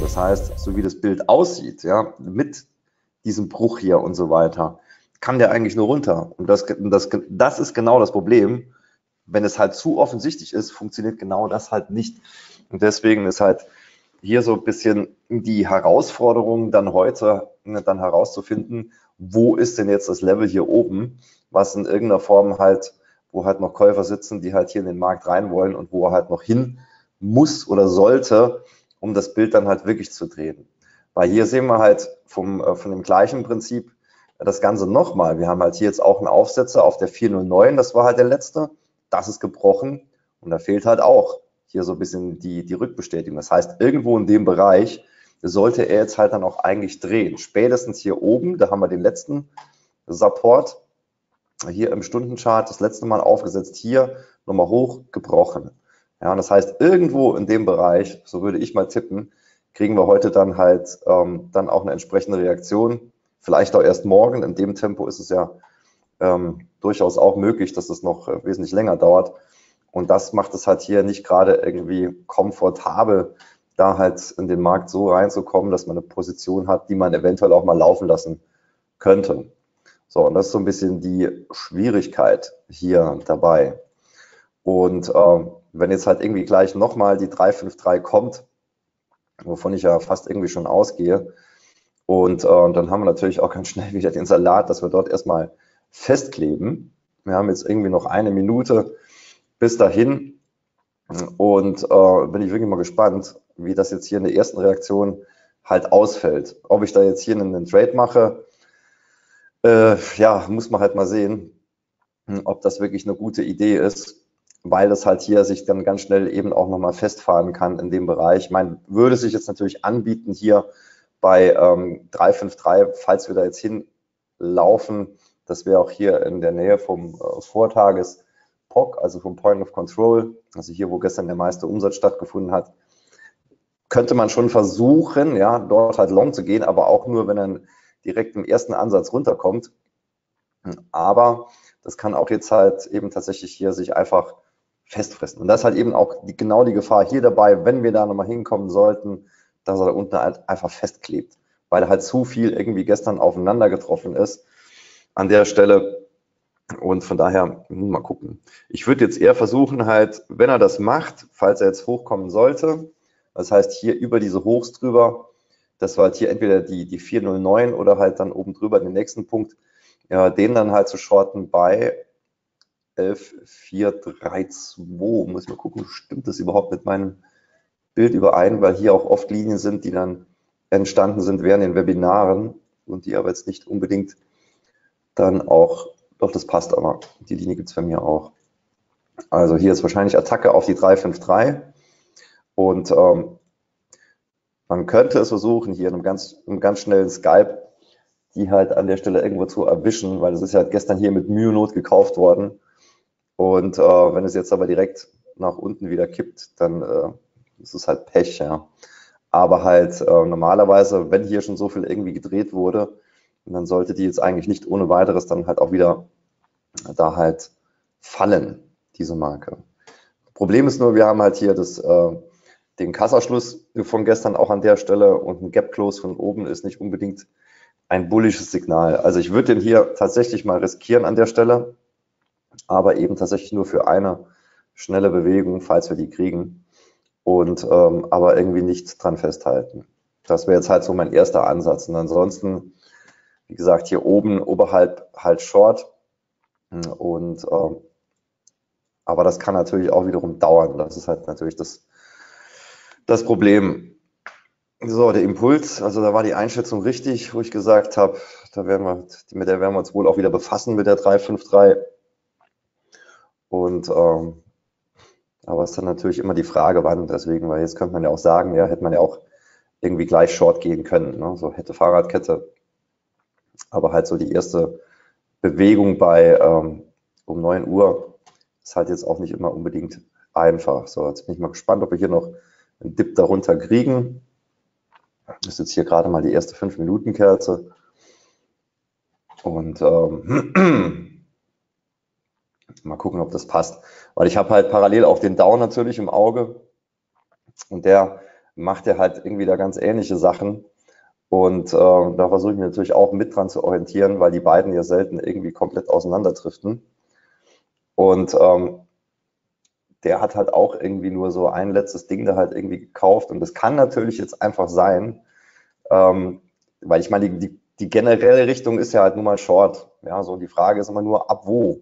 Das heißt, so wie das Bild aussieht, ja, mit diesem Bruch hier und so weiter, kann der eigentlich nur runter. Und das, das, das ist genau das Problem. Wenn es halt zu offensichtlich ist, funktioniert genau das halt nicht. Und deswegen ist halt hier so ein bisschen die Herausforderung dann heute, ne, dann herauszufinden, wo ist denn jetzt das Level hier oben, was in irgendeiner Form halt, wo halt noch Käufer sitzen, die halt hier in den Markt rein wollen und wo er halt noch hin muss oder sollte, um das Bild dann halt wirklich zu drehen. Weil hier sehen wir halt vom, äh, von dem gleichen Prinzip das Ganze nochmal. Wir haben halt hier jetzt auch einen Aufsetzer auf der 409, das war halt der letzte. Das ist gebrochen und da fehlt halt auch hier so ein bisschen die, die Rückbestätigung. Das heißt, irgendwo in dem Bereich sollte er jetzt halt dann auch eigentlich drehen. Spätestens hier oben, da haben wir den letzten Support hier im Stundenchart das letzte Mal aufgesetzt, hier nochmal hoch gebrochen. Ja, und das heißt, irgendwo in dem Bereich, so würde ich mal tippen, kriegen wir heute dann halt ähm, dann auch eine entsprechende Reaktion. Vielleicht auch erst morgen. In dem Tempo ist es ja ähm, durchaus auch möglich, dass es noch äh, wesentlich länger dauert. Und das macht es halt hier nicht gerade irgendwie komfortabel, da halt in den Markt so reinzukommen, dass man eine Position hat, die man eventuell auch mal laufen lassen könnte. So, und das ist so ein bisschen die Schwierigkeit hier dabei. Und wenn jetzt halt irgendwie gleich nochmal die 353 kommt, wovon ich ja fast irgendwie schon ausgehe, und äh, dann haben wir natürlich auch ganz schnell wieder den Salat, dass wir dort erstmal festkleben. Wir haben jetzt irgendwie noch eine Minute bis dahin und äh, bin ich wirklich mal gespannt, wie das jetzt hier in der ersten Reaktion halt ausfällt. Ob ich da jetzt hier einen Trade mache, äh, ja, muss man halt mal sehen, ob das wirklich eine gute Idee ist, weil das halt hier sich dann ganz schnell eben auch nochmal festfahren kann in dem Bereich. Ich meine, würde sich jetzt natürlich anbieten hier bei ähm, 353, falls wir da jetzt hinlaufen, das wäre auch hier in der Nähe vom äh, Vortages POC, also vom Point of Control, also hier, wo gestern der meiste Umsatz stattgefunden hat, könnte man schon versuchen, ja, dort halt long zu gehen, aber auch nur, wenn er direkt im ersten Ansatz runterkommt. Aber das kann auch jetzt halt eben tatsächlich hier sich einfach festfressen. Und das ist halt eben auch die, genau die Gefahr hier dabei, wenn wir da nochmal hinkommen sollten, dass er da unten halt einfach festklebt, weil er halt zu viel irgendwie gestern aufeinander getroffen ist. An der Stelle und von daher, mal gucken. Ich würde jetzt eher versuchen, halt, wenn er das macht, falls er jetzt hochkommen sollte, das heißt hier über diese Hochs drüber, das war halt hier entweder die, die 409 oder halt dann oben drüber den nächsten Punkt, ja, den dann halt zu shorten bei 11432. Muss ich mal gucken, stimmt das überhaupt mit meinem Bild überein, weil hier auch oft Linien sind, die dann entstanden sind während den Webinaren und die aber jetzt nicht unbedingt dann auch doch, das passt aber. Die Linie gibt es bei mir auch. Also hier ist wahrscheinlich Attacke auf die 353. Und ähm, man könnte es versuchen, hier in einem ganz, einem ganz schnellen Skype, die halt an der Stelle irgendwo zu erwischen, weil es ist ja gestern hier mit Mühe Not gekauft worden. Und äh, wenn es jetzt aber direkt nach unten wieder kippt, dann äh, ist es halt Pech, ja. Aber halt äh, normalerweise, wenn hier schon so viel irgendwie gedreht wurde, dann sollte die jetzt eigentlich nicht ohne weiteres dann halt auch wieder da halt fallen, diese Marke. Problem ist nur, wir haben halt hier das, äh, den Kassaschluss von gestern auch an der Stelle und ein Gap Close von oben ist nicht unbedingt ein bullisches Signal. Also ich würde den hier tatsächlich mal riskieren an der Stelle, aber eben tatsächlich nur für eine schnelle Bewegung, falls wir die kriegen und ähm, aber irgendwie nicht dran festhalten. Das wäre jetzt halt so mein erster Ansatz. Und ansonsten wie gesagt, hier oben oberhalb halt Short. Und äh, aber das kann natürlich auch wiederum dauern. Das ist halt natürlich das, das Problem. So, der Impuls, also da war die Einschätzung richtig, wo ich gesagt habe, da werden wir, mit der werden wir uns wohl auch wieder befassen mit der 353. Und ähm, aber es ist dann natürlich immer die Frage, wann. Deswegen, weil jetzt könnte man ja auch sagen, ja, hätte man ja auch irgendwie gleich Short gehen können. Ne? So hätte Fahrradkette aber halt so die erste Bewegung bei ähm, um 9 Uhr ist halt jetzt auch nicht immer unbedingt einfach. So, jetzt bin ich mal gespannt, ob wir hier noch einen Dip darunter kriegen. Das ist jetzt hier gerade mal die erste 5-Minuten-Kerze. Und ähm, mal gucken, ob das passt. Weil ich habe halt parallel auch den Down natürlich im Auge. Und der macht er halt irgendwie da ganz ähnliche Sachen. Und äh, da versuche ich mich natürlich auch mit dran zu orientieren, weil die beiden ja selten irgendwie komplett auseinanderdriften. Und ähm, der hat halt auch irgendwie nur so ein letztes Ding da halt irgendwie gekauft. Und das kann natürlich jetzt einfach sein, ähm, weil ich meine, die, die, die generelle Richtung ist ja halt nun mal Short. Ja, so die Frage ist immer nur, ab wo?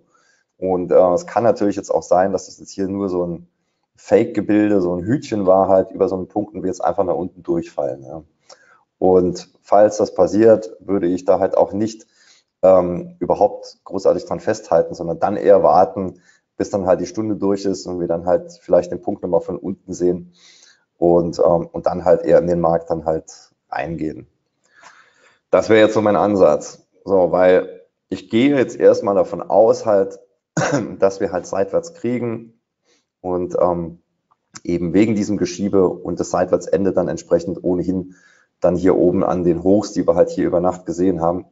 Und äh, es kann natürlich jetzt auch sein, dass das jetzt hier nur so ein Fake-Gebilde, so ein Hütchen war halt über so einen Punkt und wir jetzt einfach nach unten durchfallen. Ja. Und falls das passiert, würde ich da halt auch nicht ähm, überhaupt großartig dran festhalten, sondern dann eher warten, bis dann halt die Stunde durch ist und wir dann halt vielleicht den Punkt nochmal von unten sehen und, ähm, und dann halt eher in den Markt dann halt eingehen. Das wäre jetzt so mein Ansatz. So, weil ich gehe jetzt erstmal davon aus halt, dass wir halt seitwärts kriegen und ähm, eben wegen diesem Geschiebe und das Seitwärtsende dann entsprechend ohnehin dann hier oben an den Hochs, die wir halt hier über Nacht gesehen haben.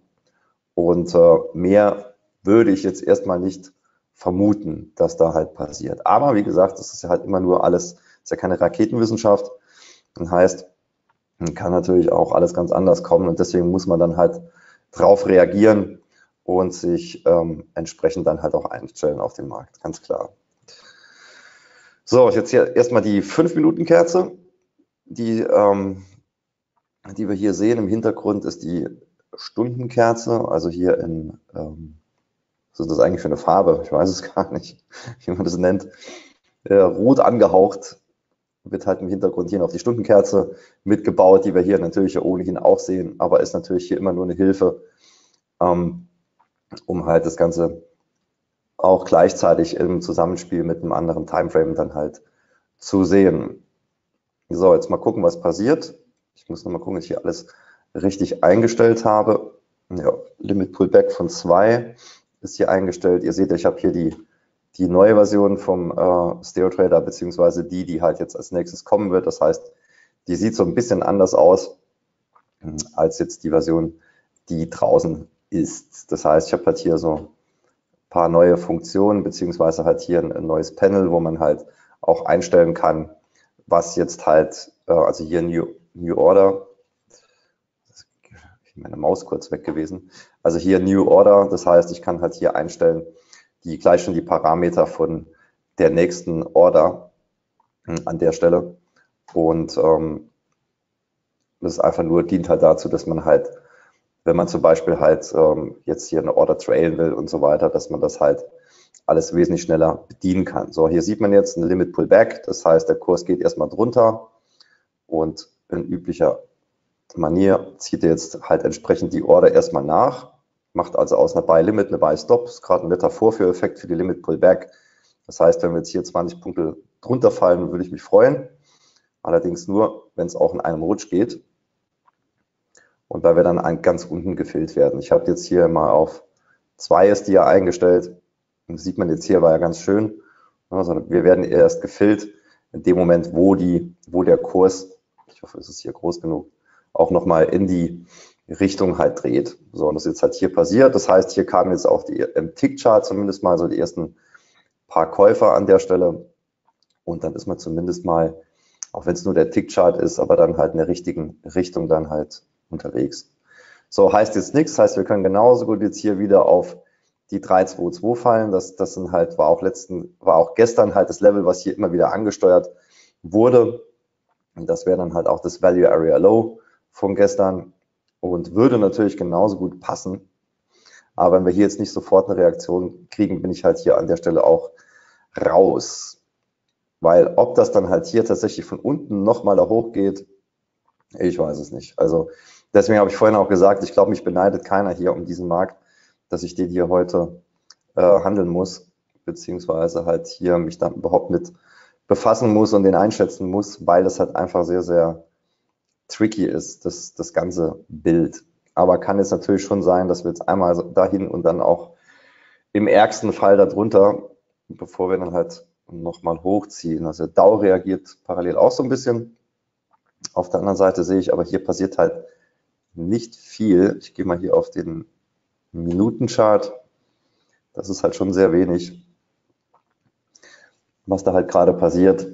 Und äh, mehr würde ich jetzt erstmal nicht vermuten, dass da halt passiert. Aber wie gesagt, das ist ja halt immer nur alles, ist ja keine Raketenwissenschaft. Das heißt, kann natürlich auch alles ganz anders kommen und deswegen muss man dann halt drauf reagieren und sich ähm, entsprechend dann halt auch einstellen auf den Markt, ganz klar. So, jetzt hier erstmal die 5-Minuten-Kerze. Die, ähm, die wir hier sehen im Hintergrund ist die Stundenkerze, also hier in, ähm, was ist das eigentlich für eine Farbe? Ich weiß es gar nicht, wie man das nennt. Äh, rot angehaucht wird halt im Hintergrund hier noch die Stundenkerze mitgebaut, die wir hier natürlich ja ohnehin auch sehen, aber ist natürlich hier immer nur eine Hilfe, ähm, um halt das Ganze auch gleichzeitig im Zusammenspiel mit einem anderen Timeframe dann halt zu sehen. So, jetzt mal gucken, was passiert. Ich muss nochmal gucken, dass ich hier alles richtig eingestellt habe. Ja, Limit Pullback von 2 ist hier eingestellt. Ihr seht, ich habe hier die, die neue Version vom äh, Stereo Trader, beziehungsweise die, die halt jetzt als nächstes kommen wird. Das heißt, die sieht so ein bisschen anders aus hm, als jetzt die Version, die draußen ist. Das heißt, ich habe halt hier so paar neue Funktionen, beziehungsweise halt hier ein, ein, neues Panel, wo man halt auch einstellen kann, was jetzt halt, äh, also hier New, New Order, meine Maus kurz weg gewesen, also hier New Order, das heißt, ich kann halt hier einstellen, die gleich schon die Parameter von der nächsten Order hm, an der Stelle und ähm, das ist einfach nur, dient halt dazu, dass man halt wenn man zum Beispiel halt ähm, jetzt hier eine Order trailen will und so weiter, dass man das halt alles wesentlich schneller bedienen kann. So, hier sieht man jetzt ein Limit Pullback, das heißt, der Kurs geht erstmal drunter und in üblicher Manier zieht er jetzt halt entsprechend die Order erstmal nach, macht also aus einer Buy Limit eine Buy Stop, ist gerade ein netter Vorführeffekt für die Limit Pullback. Das heißt, wenn wir jetzt hier 20 Punkte drunter fallen, würde ich mich freuen. Allerdings nur, wenn es auch in einem Rutsch geht und weil wir dann ganz unten gefüllt werden. Ich habe jetzt hier mal auf zwei ist die ja eingestellt. Das sieht man jetzt hier, war ja ganz schön. Also wir werden erst gefüllt in dem Moment, wo die, wo der Kurs, ich hoffe, es ist hier groß genug, auch nochmal in die Richtung halt dreht. So, und das ist jetzt halt hier passiert. Das heißt, hier kamen jetzt auch die im Tick-Chart zumindest mal so die ersten paar Käufer an der Stelle. Und dann ist man zumindest mal, auch wenn es nur der Tick-Chart ist, aber dann halt in der richtigen Richtung dann halt unterwegs. So heißt jetzt nichts, heißt wir können genauso gut jetzt hier wieder auf die 322 fallen. Das, das sind halt, war auch letzten, war auch gestern halt das Level, was hier immer wieder angesteuert wurde. Und das wäre dann halt auch das Value Area Low von gestern und würde natürlich genauso gut passen. Aber wenn wir hier jetzt nicht sofort eine Reaktion kriegen, bin ich halt hier an der Stelle auch raus. Weil ob das dann halt hier tatsächlich von unten nochmal da hoch geht, ich weiß es nicht. Also deswegen habe ich vorhin auch gesagt, ich glaube, mich beneidet keiner hier um diesen Markt, dass ich den hier heute äh, handeln muss, beziehungsweise halt hier mich dann überhaupt mit befassen muss und den einschätzen muss, weil das halt einfach sehr, sehr tricky ist, das, das ganze Bild. Aber kann jetzt natürlich schon sein, dass wir jetzt einmal dahin und dann auch im ärgsten Fall darunter, bevor wir dann halt nochmal hochziehen. Also DAO reagiert parallel auch so ein bisschen. Auf der anderen Seite sehe ich aber hier passiert halt nicht viel. Ich gehe mal hier auf den Minutenchart. Das ist halt schon sehr wenig, was da halt gerade passiert.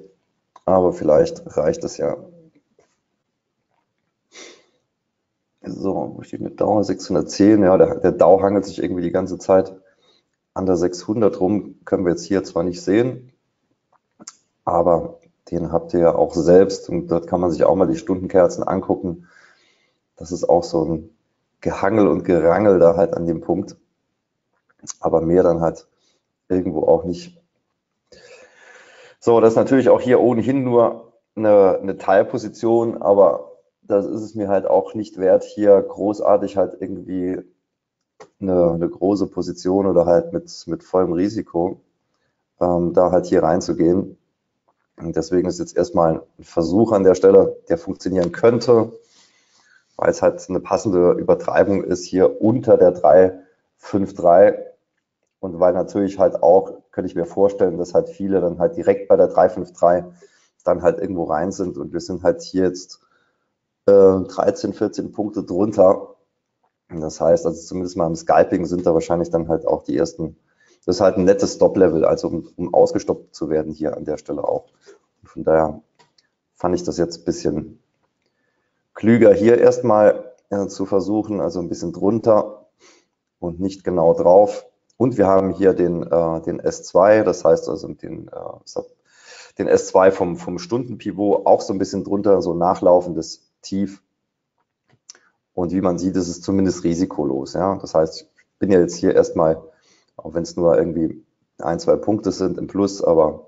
Aber vielleicht reicht es ja So, wo steht mit Dauer 610? Ja, der, der Dow hangelt sich irgendwie die ganze Zeit an der 600 rum. Können wir jetzt hier zwar nicht sehen, aber den habt ihr ja auch selbst und dort kann man sich auch mal die Stundenkerzen angucken. Das ist auch so ein Gehangel und Gerangel da halt an dem Punkt. Aber mehr dann halt irgendwo auch nicht. So, das ist natürlich auch hier ohnehin nur eine, eine Teilposition, aber das ist es mir halt auch nicht wert, hier großartig halt irgendwie eine, eine große Position oder halt mit, mit vollem Risiko ähm, da halt hier reinzugehen. Und deswegen ist jetzt erstmal ein Versuch an der Stelle, der funktionieren könnte, weil es halt eine passende Übertreibung ist hier unter der 353 und weil natürlich halt auch, könnte ich mir vorstellen, dass halt viele dann halt direkt bei der 353 dann halt irgendwo rein sind und wir sind halt hier jetzt äh, 13, 14 Punkte drunter. Das heißt, also zumindest mal im Scalping sind da wahrscheinlich dann halt auch die ersten, das ist halt ein nettes Stop-Level, also um, um ausgestoppt zu werden hier an der Stelle auch. Und von daher fand ich das jetzt ein bisschen klüger hier erstmal äh, zu versuchen, also ein bisschen drunter und nicht genau drauf. Und wir haben hier den, äh, den S2, das heißt also den, äh, den S2 vom, vom Stundenpivot auch so ein bisschen drunter, so nachlaufendes Tief. Und wie man sieht, ist es zumindest risikolos. Ja? Das heißt, ich bin ja jetzt hier erstmal, auch wenn es nur irgendwie ein, zwei Punkte sind im Plus, aber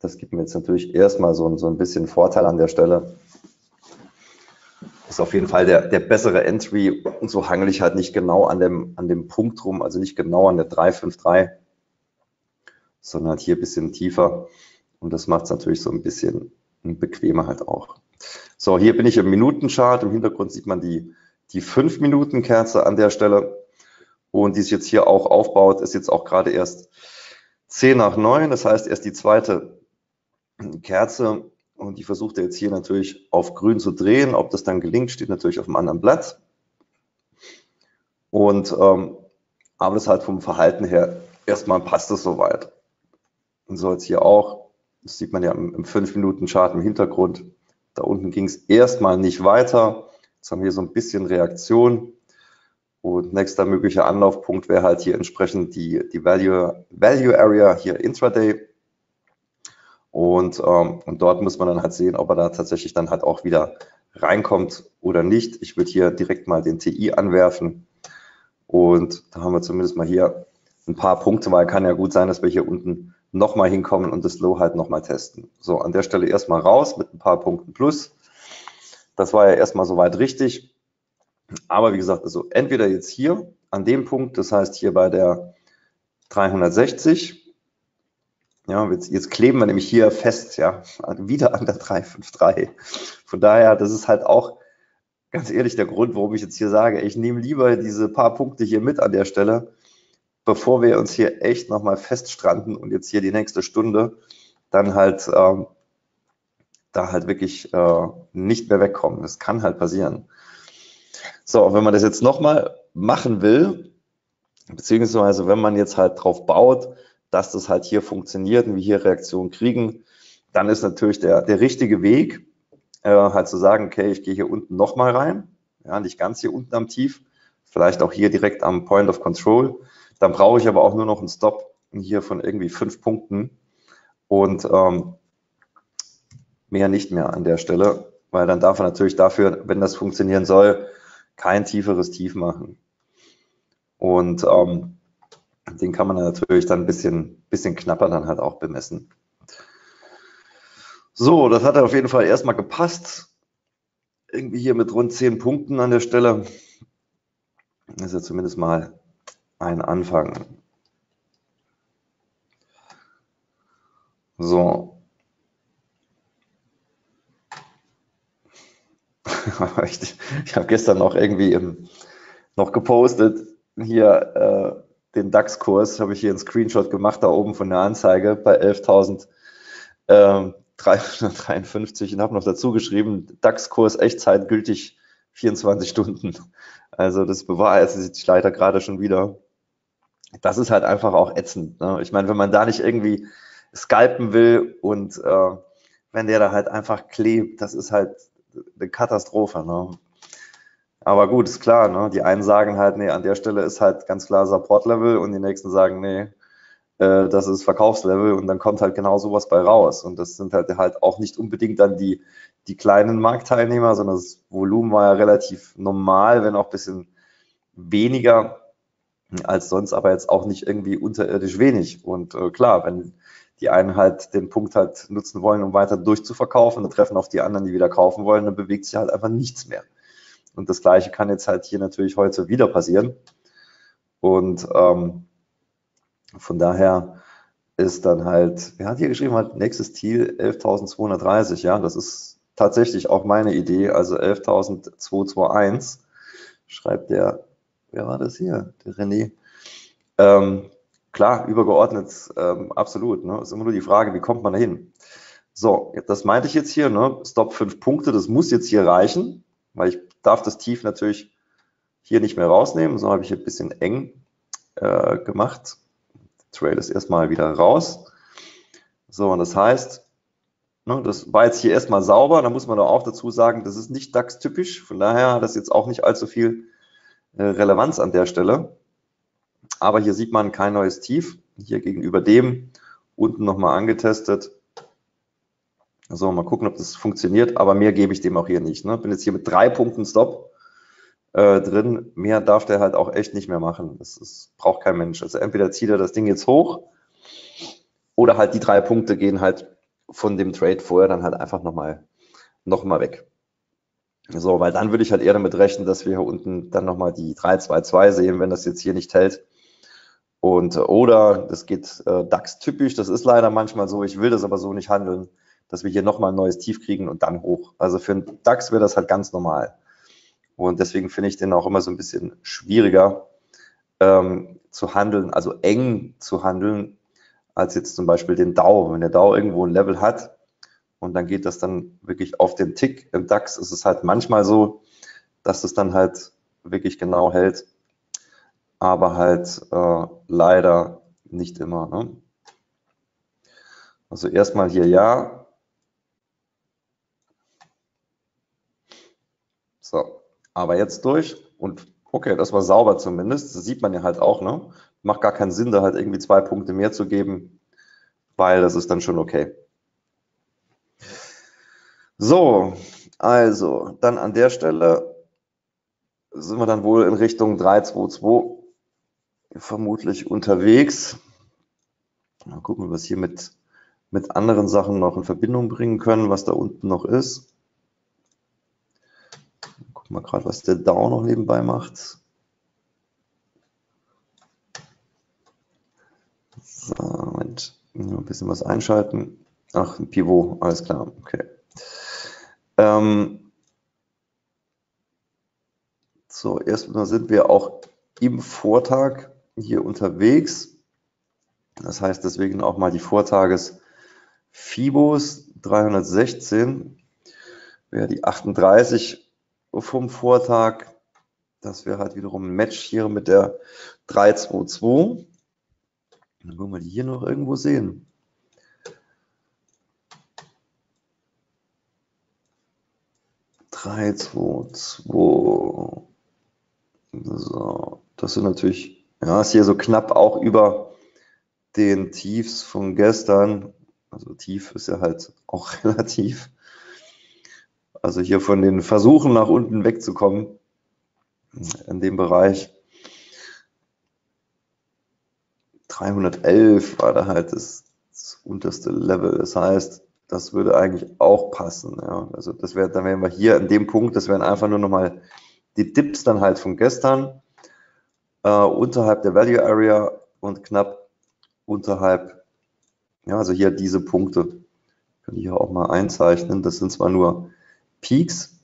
das gibt mir jetzt natürlich erstmal so, so ein bisschen Vorteil an der Stelle. Ist auf jeden Fall der, der bessere Entry und so hangel ich halt nicht genau an dem, an dem Punkt rum, also nicht genau an der 353, sondern halt hier ein bisschen tiefer. Und das macht es natürlich so ein bisschen bequemer halt auch. So, hier bin ich im Minutenchart. Im Hintergrund sieht man die, die 5-Minuten-Kerze an der Stelle. Und die sich jetzt hier auch aufbaut, ist jetzt auch gerade erst 10 nach 9. Das heißt, erst die zweite Kerze. Und die versucht er jetzt hier natürlich auf grün zu drehen. Ob das dann gelingt, steht natürlich auf einem anderen Blatt. Und ähm, aber das halt vom Verhalten her erstmal passt es soweit. Und so jetzt hier auch, das sieht man ja im 5-Minuten-Chart im Hintergrund, da unten ging es erstmal nicht weiter. Jetzt haben wir so ein bisschen Reaktion. Und nächster möglicher Anlaufpunkt wäre halt hier entsprechend die, die Value, Value Area hier Intraday. Und, ähm, und dort muss man dann halt sehen, ob er da tatsächlich dann halt auch wieder reinkommt oder nicht. Ich würde hier direkt mal den TI anwerfen. Und da haben wir zumindest mal hier ein paar Punkte, weil kann ja gut sein, dass wir hier unten nochmal hinkommen und das Low halt nochmal testen. So, an der Stelle erstmal raus mit ein paar Punkten plus. Das war ja erstmal soweit richtig. Aber wie gesagt, also entweder jetzt hier an dem Punkt, das heißt hier bei der 360, ja, jetzt, jetzt kleben wir nämlich hier fest, ja, wieder an der 353. Von daher, das ist halt auch ganz ehrlich der Grund, warum ich jetzt hier sage, ich nehme lieber diese paar Punkte hier mit an der Stelle, bevor wir uns hier echt nochmal feststranden und jetzt hier die nächste Stunde dann halt ähm, da halt wirklich äh, nicht mehr wegkommen. Das kann halt passieren. So, wenn man das jetzt nochmal machen will, beziehungsweise wenn man jetzt halt drauf baut, dass das halt hier funktioniert und wir hier Reaktionen kriegen, dann ist natürlich der, der richtige Weg, äh, halt zu sagen, okay, ich gehe hier unten nochmal rein, ja, nicht ganz hier unten am Tief, vielleicht auch hier direkt am Point of Control, dann brauche ich aber auch nur noch einen Stop hier von irgendwie fünf Punkten und ähm, mehr nicht mehr an der Stelle, weil dann darf er natürlich dafür, wenn das funktionieren soll, kein tieferes Tief machen. Und ähm, den kann man natürlich dann ein bisschen, bisschen knapper dann halt auch bemessen. So, das hat auf jeden Fall erstmal gepasst. Irgendwie hier mit rund zehn Punkten an der Stelle. Das ist ja zumindest mal ein Anfang. So. ich, ich habe gestern noch irgendwie im, noch gepostet, hier äh, den DAX-Kurs, habe ich hier einen Screenshot gemacht, da oben von der Anzeige bei 11.353 ähm, und habe noch dazu geschrieben, DAX-Kurs Echtzeit gültig 24 Stunden. Also das bewahrheitet sich leider gerade schon wieder das ist halt einfach auch ätzend. Ne? Ich meine, wenn man da nicht irgendwie scalpen will und äh, wenn der da halt einfach klebt, das ist halt eine Katastrophe. Ne? Aber gut, ist klar, ne? die einen sagen halt, nee, an der Stelle ist halt ganz klar Support-Level und die nächsten sagen, nee, äh, das ist Verkaufslevel und dann kommt halt genau sowas bei raus. Und das sind halt, halt auch nicht unbedingt dann die, die kleinen Marktteilnehmer, sondern das Volumen war ja relativ normal, wenn auch ein bisschen weniger als sonst, aber jetzt auch nicht irgendwie unterirdisch wenig. Und äh, klar, wenn die einen halt den Punkt halt nutzen wollen, um weiter durchzuverkaufen, dann treffen auf die anderen, die wieder kaufen wollen, dann bewegt sich halt einfach nichts mehr. Und das Gleiche kann jetzt halt hier natürlich heute wieder passieren. Und ähm, von daher ist dann halt, wer hat hier geschrieben, hat nächstes Ziel 11.230, ja, das ist tatsächlich auch meine Idee, also 11.221, schreibt der, wer war das hier, der René. Ähm, klar, übergeordnet, ähm, absolut, ne? ist immer nur die Frage, wie kommt man da hin? So, das meinte ich jetzt hier, ne? Stop fünf Punkte, das muss jetzt hier reichen, weil ich darf das Tief natürlich hier nicht mehr rausnehmen, so habe ich hier ein bisschen eng äh, gemacht. Trail ist erstmal wieder raus. So, und das heißt, ne, das war jetzt hier erstmal sauber, da muss man doch auch dazu sagen, das ist nicht DAX-typisch, von daher hat das jetzt auch nicht allzu viel äh, Relevanz an der Stelle. Aber hier sieht man kein neues Tief, hier gegenüber dem unten nochmal angetestet. So, mal gucken, ob das funktioniert, aber mehr gebe ich dem auch hier nicht. Ne? Bin jetzt hier mit drei Punkten Stop äh, drin. Mehr darf der halt auch echt nicht mehr machen. Das, das braucht kein Mensch. Also entweder zieht er das Ding jetzt hoch oder halt die drei Punkte gehen halt von dem Trade vorher dann halt einfach nochmal noch mal weg. So, weil dann würde ich halt eher damit rechnen, dass wir hier unten dann nochmal die 3-2-2 sehen, wenn das jetzt hier nicht hält. Und oder das geht äh, DAX-typisch, das ist leider manchmal so, ich will das aber so nicht handeln, dass wir hier nochmal ein neues Tief kriegen und dann hoch. Also für einen DAX wäre das halt ganz normal. Und deswegen finde ich den auch immer so ein bisschen schwieriger ähm, zu handeln, also eng zu handeln, als jetzt zum Beispiel den DAO. Wenn der DAO irgendwo ein Level hat und dann geht das dann wirklich auf den Tick im DAX, ist es halt manchmal so, dass es dann halt wirklich genau hält, aber halt äh, leider nicht immer. Ne? Also erstmal hier ja. So, aber jetzt durch und okay, das war sauber zumindest. Das sieht man ja halt auch, ne? Macht gar keinen Sinn, da halt irgendwie zwei Punkte mehr zu geben, weil das ist dann schon okay. So, also, dann an der Stelle sind wir dann wohl in Richtung 322 vermutlich unterwegs. Mal gucken, es hier mit, mit anderen Sachen noch in Verbindung bringen können, was da unten noch ist. Guck mal gerade, was der DAO noch nebenbei macht. So, Moment, ein bisschen was einschalten. Ach, ein Pivot, alles klar, okay. Ähm, so, erstmal sind wir auch im Vortag hier unterwegs. Das heißt deswegen auch mal die Vortages Fibos 316 wäre die 38 vom Vortag. Das wäre halt wiederum ein Match hier mit der 322. Dann wollen wir die hier noch irgendwo sehen. Drei, zwei, zwei. So, das sind natürlich, ja, ist hier so knapp auch über den Tiefs von gestern. Also tief ist ja halt auch relativ. Also hier von den Versuchen nach unten wegzukommen in dem Bereich. 311 war da halt das, das unterste Level. Das heißt, das würde eigentlich auch passen. Ja. Also das wäre, dann wären wir hier an dem Punkt, das wären einfach nur nochmal die Dips dann halt von gestern äh, unterhalb der Value Area und knapp unterhalb, ja, also hier diese Punkte. Kann ich hier auch mal einzeichnen. Das sind zwar nur Peaks,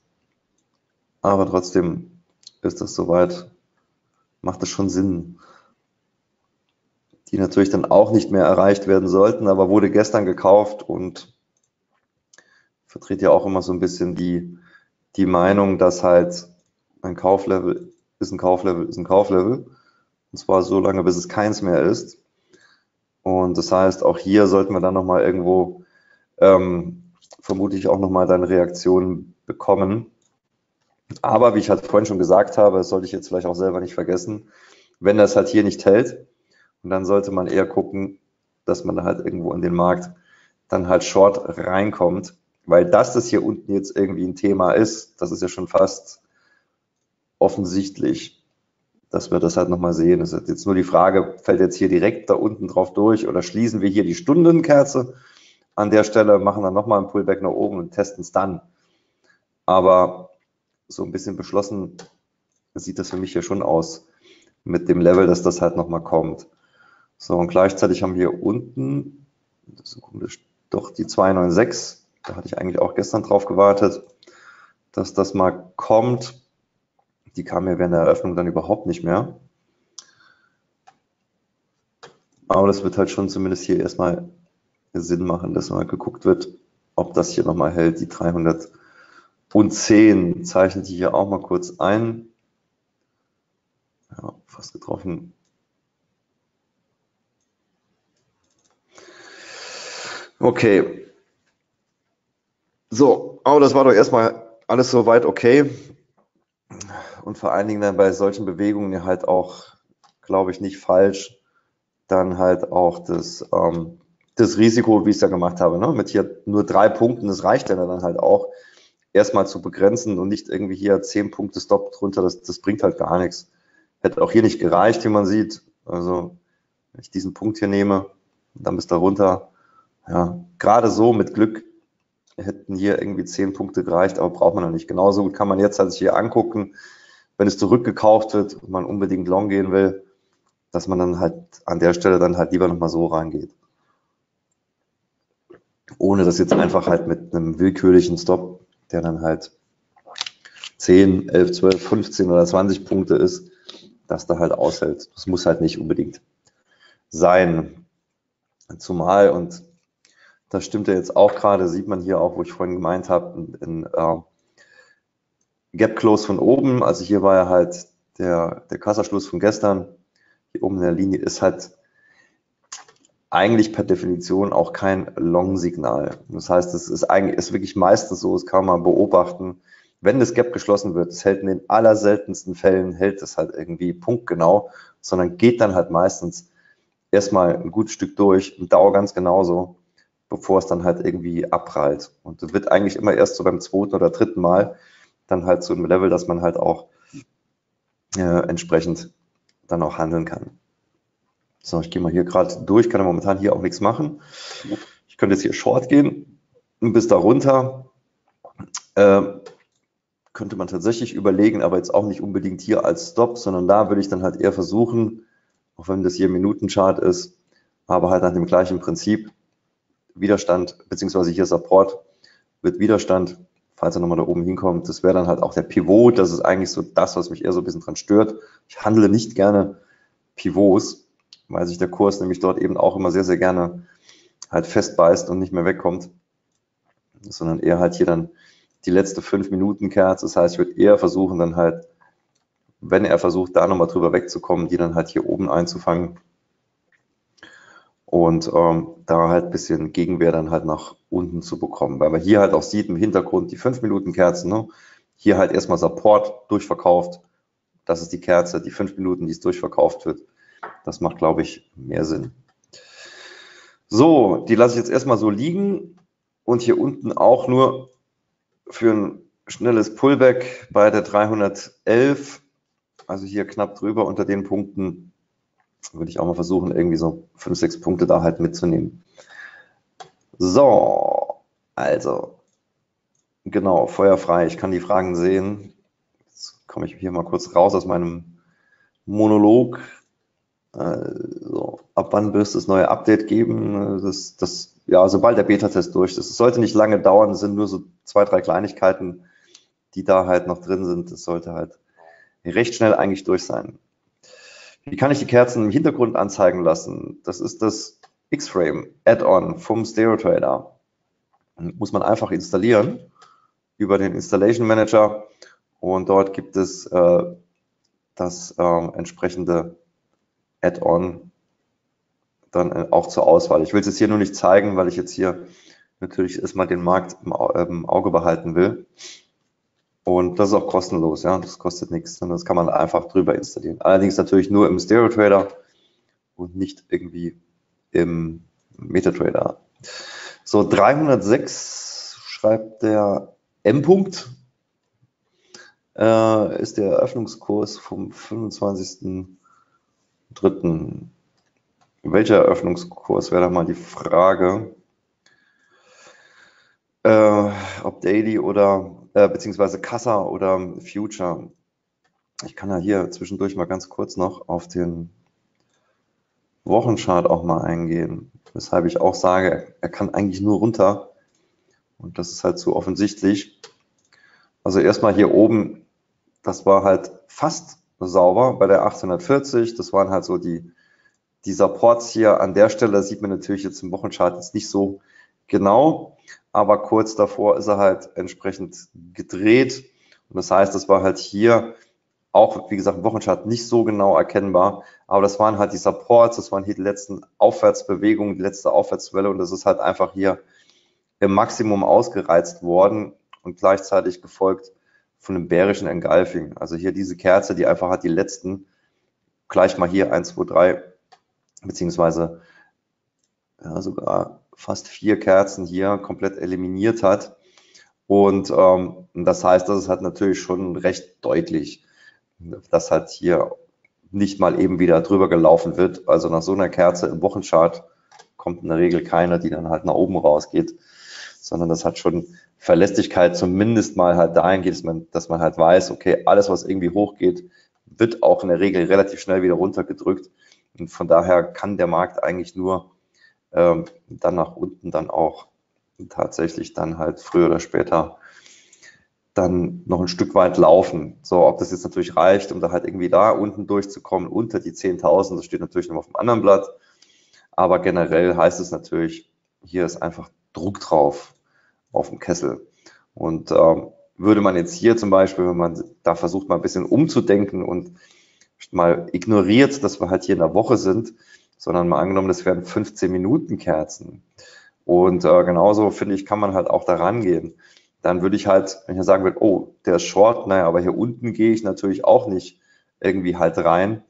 aber trotzdem ist das soweit, macht es schon Sinn. Die natürlich dann auch nicht mehr erreicht werden sollten, aber wurde gestern gekauft und vertritt ja auch immer so ein bisschen die, die Meinung, dass halt ein Kauflevel ist ein Kauflevel, ist ein Kauflevel. Und zwar so lange, bis es keins mehr ist. Und das heißt, auch hier sollten wir dann nochmal irgendwo ähm, vermutlich auch nochmal deine Reaktion bekommen. Aber wie ich halt vorhin schon gesagt habe, das sollte ich jetzt vielleicht auch selber nicht vergessen, wenn das halt hier nicht hält, und dann sollte man eher gucken, dass man halt irgendwo in den Markt dann halt short reinkommt, weil dass das hier unten jetzt irgendwie ein Thema ist, das ist ja schon fast offensichtlich, dass wir das halt nochmal sehen. Es ist jetzt nur die Frage, fällt jetzt hier direkt da unten drauf durch oder schließen wir hier die Stundenkerze an der Stelle, machen dann nochmal einen Pullback nach oben und testen es dann. Aber so ein bisschen beschlossen sieht das für mich hier schon aus mit dem Level, dass das halt nochmal kommt. So, und gleichzeitig haben wir hier unten, Sekunde, doch die 296, da hatte ich eigentlich auch gestern drauf gewartet, dass das mal kommt. Die kam ja während der Eröffnung dann überhaupt nicht mehr. Aber das wird halt schon zumindest hier erstmal Sinn machen, dass mal geguckt wird, ob das hier nochmal hält. Die 310 zeichnet die hier auch mal kurz ein. Ja, fast getroffen. Okay. So, aber das war doch erstmal alles soweit okay. Und vor allen Dingen dann bei solchen Bewegungen halt auch, glaube ich, nicht falsch, dann halt auch das, ähm, das Risiko, wie ich es da gemacht habe, ne? mit hier nur drei Punkten, das reicht ja dann halt auch, erstmal zu begrenzen und nicht irgendwie hier zehn Punkte Stop drunter, das, das bringt halt gar nichts. Hätte auch hier nicht gereicht, wie man sieht. Also, wenn ich diesen Punkt hier nehme, dann bis da runter, ja, gerade so mit Glück hätten hier irgendwie zehn Punkte gereicht, aber braucht man noch nicht. Genauso gut kann man jetzt halt sich hier angucken, wenn es zurückgekauft wird und man unbedingt long gehen will, dass man dann halt an der Stelle dann halt lieber nochmal so reingeht. Ohne dass jetzt einfach halt mit einem willkürlichen Stop, der dann halt 10, 11, 12, 15 oder 20 Punkte ist, dass da halt aushält. Das muss halt nicht unbedingt sein. Zumal, und das stimmt ja jetzt auch gerade, sieht man hier auch, wo ich vorhin gemeint habe, in, in äh, Gap Close von oben, also hier war ja halt der, der Kassaschluss von gestern, hier oben in der Linie ist halt eigentlich per Definition auch kein Long-Signal. Das heißt, es ist eigentlich ist wirklich meistens so, das kann man beobachten, wenn das Gap geschlossen wird, es hält in den allerseltensten Fällen, hält es halt irgendwie punktgenau, sondern geht dann halt meistens erstmal ein gutes Stück durch und dauert ganz genauso bevor es dann halt irgendwie abprallt. Und das wird eigentlich immer erst so beim zweiten oder dritten Mal dann halt zu einem Level, dass man halt auch äh, entsprechend dann auch handeln kann. So, ich gehe mal hier gerade durch, kann ja momentan hier auch nichts machen. Ich könnte jetzt hier Short gehen bis da runter. Äh, könnte man tatsächlich überlegen, aber jetzt auch nicht unbedingt hier als Stop, sondern da würde ich dann halt eher versuchen, auch wenn das hier Minutenchart ist, aber halt nach dem gleichen Prinzip, Widerstand, beziehungsweise hier Support wird Widerstand, falls er nochmal da oben hinkommt. Das wäre dann halt auch der Pivot. Das ist eigentlich so das, was mich eher so ein bisschen dran stört. Ich handle nicht gerne Pivots, weil sich der Kurs nämlich dort eben auch immer sehr, sehr gerne halt festbeißt und nicht mehr wegkommt, sondern eher halt hier dann die letzte fünf Minuten Kerze. Das heißt, ich würde eher versuchen, dann halt, wenn er versucht, da nochmal drüber wegzukommen, die dann halt hier oben einzufangen und ähm, da halt ein bisschen Gegenwehr dann halt nach unten zu bekommen, weil man hier halt auch sieht im Hintergrund die 5 Minuten Kerzen, ne? hier halt erstmal Support durchverkauft, das ist die Kerze, die 5 Minuten, die es durchverkauft wird, das macht, glaube ich, mehr Sinn. So, die lasse ich jetzt erstmal so liegen und hier unten auch nur für ein schnelles Pullback bei der 311, also hier knapp drüber unter den Punkten, würde ich auch mal versuchen, irgendwie so fünf, sechs Punkte da halt mitzunehmen. So, also, genau, feuerfrei. Ich kann die Fragen sehen. Jetzt komme ich hier mal kurz raus aus meinem Monolog. Also, ab wann wird es das neue Update geben? Das, das, ja, sobald der Beta-Test durch ist. Es sollte nicht lange dauern, es sind nur so zwei, drei Kleinigkeiten, die da halt noch drin sind. Es sollte halt recht schnell eigentlich durch sein. Wie kann ich die Kerzen im Hintergrund anzeigen lassen? Das ist das X-Frame Add-on vom StereoTrader. Muss man einfach installieren über den Installation Manager und dort gibt es äh, das äh, entsprechende Add-on dann äh, auch zur Auswahl. Ich will es jetzt hier nur nicht zeigen, weil ich jetzt hier natürlich erstmal den Markt im, im Auge behalten will. Und das ist auch kostenlos, ja. Das kostet nichts, sondern das kann man einfach drüber installieren. Allerdings natürlich nur im Stereo Trader und nicht irgendwie im MetaTrader. So, 306 schreibt der M. -Punkt, äh, ist der Eröffnungskurs vom 25.03. Welcher Eröffnungskurs wäre da mal die Frage? Äh, ob Daily oder äh, beziehungsweise Kassa oder Future. Ich kann ja hier zwischendurch mal ganz kurz noch auf den Wochenchart auch mal eingehen, weshalb ich auch sage, er kann eigentlich nur runter und das ist halt so offensichtlich. Also erstmal hier oben, das war halt fast sauber bei der 1840, das waren halt so die, die Supports hier. An der Stelle, sieht man natürlich jetzt im Wochenchart jetzt nicht so genau, aber kurz davor ist er halt entsprechend gedreht. Und das heißt, das war halt hier auch, wie gesagt, im Wochenchart nicht so genau erkennbar, aber das waren halt die Supports, das waren hier die letzten Aufwärtsbewegungen, die letzte Aufwärtswelle. Und das ist halt einfach hier im Maximum ausgereizt worden und gleichzeitig gefolgt von einem bärischen Engulfing. Also hier diese Kerze, die einfach hat die letzten, gleich mal hier 1, 2, 3, beziehungsweise ja, sogar fast vier Kerzen hier komplett eliminiert hat. Und ähm, das heißt, das ist halt natürlich schon recht deutlich, dass halt hier nicht mal eben wieder drüber gelaufen wird. Also nach so einer Kerze im Wochenchart kommt in der Regel keine, die dann halt nach oben rausgeht, sondern das hat schon Verlässlichkeit zumindest mal halt dahingehend, dass man, dass man halt weiß, okay, alles, was irgendwie hochgeht, wird auch in der Regel relativ schnell wieder runtergedrückt. Und von daher kann der Markt eigentlich nur ähm, dann nach unten dann auch tatsächlich dann halt früher oder später dann noch ein Stück weit laufen. So, ob das jetzt natürlich reicht, um da halt irgendwie da unten durchzukommen, unter die 10.000, das steht natürlich noch auf dem anderen Blatt. Aber generell heißt es natürlich, hier ist einfach Druck drauf auf dem Kessel. Und ähm, würde man jetzt hier zum Beispiel, wenn man da versucht, mal ein bisschen umzudenken und mal ignoriert, dass wir halt hier in der Woche sind, sondern mal angenommen, das wären 15 Minuten Kerzen. Und äh, genauso finde ich, kann man halt auch da rangehen. Dann würde ich halt, wenn ich sagen würde, oh, der ist short, naja, aber hier unten gehe ich natürlich auch nicht irgendwie halt rein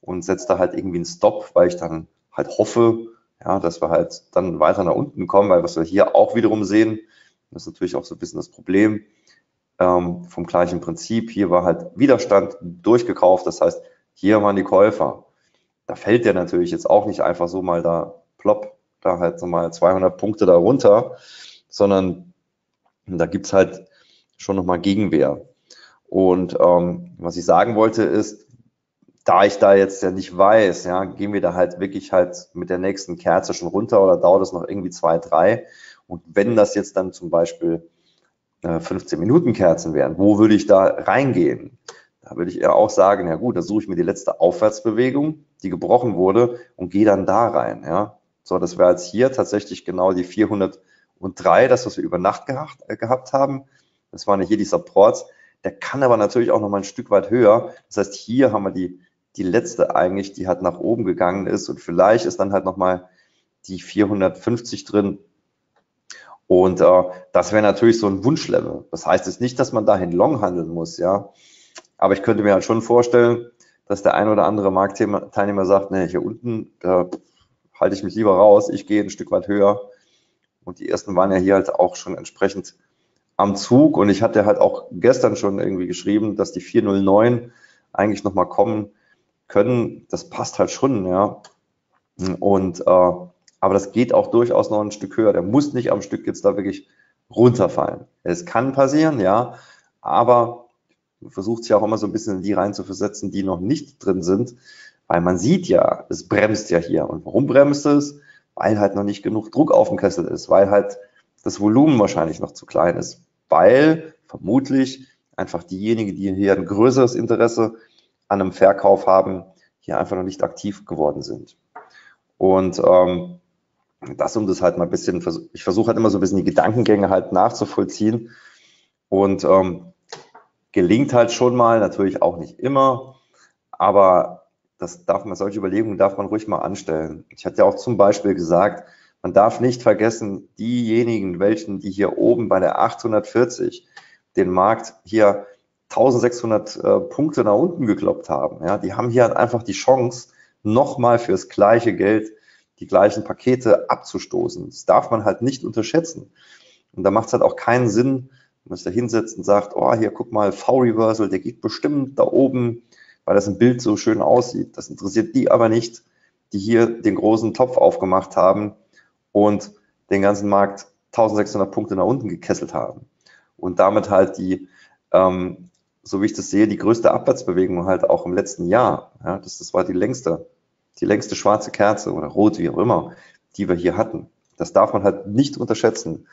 und setze da halt irgendwie einen Stop, weil ich dann halt hoffe, ja, dass wir halt dann weiter nach unten kommen, weil was wir hier auch wiederum sehen, das ist natürlich auch so ein bisschen das Problem ähm, vom gleichen Prinzip. Hier war halt Widerstand durchgekauft, das heißt, hier waren die Käufer da fällt der natürlich jetzt auch nicht einfach so mal da plopp, da halt so mal 200 Punkte da runter, sondern da gibt's halt schon nochmal Gegenwehr. Und ähm, was ich sagen wollte ist, da ich da jetzt ja nicht weiß, ja, gehen wir da halt wirklich halt mit der nächsten Kerze schon runter oder dauert es noch irgendwie zwei, drei? Und wenn das jetzt dann zum Beispiel äh, 15 Minuten Kerzen wären, wo würde ich da reingehen? Da würde ich eher auch sagen, ja gut, da suche ich mir die letzte Aufwärtsbewegung, die gebrochen wurde und gehe dann da rein. Ja, so, das wäre jetzt hier tatsächlich genau die 403, das, was wir über Nacht gehabt, äh, gehabt haben. Das waren hier die Supports. Der kann aber natürlich auch noch mal ein Stück weit höher. Das heißt, hier haben wir die, die letzte eigentlich, die halt nach oben gegangen ist und vielleicht ist dann halt noch mal die 450 drin. Und äh, das wäre natürlich so ein Wunschlevel. Das heißt jetzt nicht, dass man dahin long handeln muss, ja. Aber ich könnte mir halt schon vorstellen, dass der ein oder andere Marktteilnehmer sagt, nee, hier unten, da halte ich mich lieber raus, ich gehe ein Stück weit höher. Und die ersten waren ja hier halt auch schon entsprechend am Zug. Und ich hatte halt auch gestern schon irgendwie geschrieben, dass die 409 eigentlich nochmal kommen können. Das passt halt schon, ja. Und äh, aber das geht auch durchaus noch ein Stück höher. Der muss nicht am Stück jetzt da wirklich runterfallen. Es kann passieren, ja, aber versucht sich auch immer so ein bisschen in die reinzuversetzen, die noch nicht drin sind, weil man sieht ja, es bremst ja hier. Und warum bremst es? Weil halt noch nicht genug Druck auf dem Kessel ist, weil halt das Volumen wahrscheinlich noch zu klein ist, weil vermutlich einfach diejenigen, die hier ein größeres Interesse an einem Verkauf haben, hier einfach noch nicht aktiv geworden sind. Und ähm, das, um das halt mal ein bisschen, ich versuche halt immer so ein bisschen die Gedankengänge halt nachzuvollziehen. Und ähm, gelingt halt schon mal, natürlich auch nicht immer, aber das darf man, solche Überlegungen darf man ruhig mal anstellen. Ich hatte ja auch zum Beispiel gesagt, man darf nicht vergessen, diejenigen, welchen, die hier oben bei der 840 den Markt hier 1600 äh, Punkte nach unten gekloppt haben. Ja, die haben hier halt einfach die Chance, nochmal fürs gleiche Geld die gleichen Pakete abzustoßen. Das darf man halt nicht unterschätzen. Und da macht es halt auch keinen Sinn, wenn man sich da hinsetzt und sagt, oh, hier guck mal, V-Reversal, der geht bestimmt da oben, weil das im Bild so schön aussieht. Das interessiert die aber nicht, die hier den großen Topf aufgemacht haben und den ganzen Markt 1600 Punkte nach unten gekesselt haben. Und damit halt die, ähm, so wie ich das sehe, die größte Abwärtsbewegung halt auch im letzten Jahr. Ja, das, das war die längste die längste schwarze Kerze oder rot, wie auch immer, die wir hier hatten. Das darf man halt nicht unterschätzen.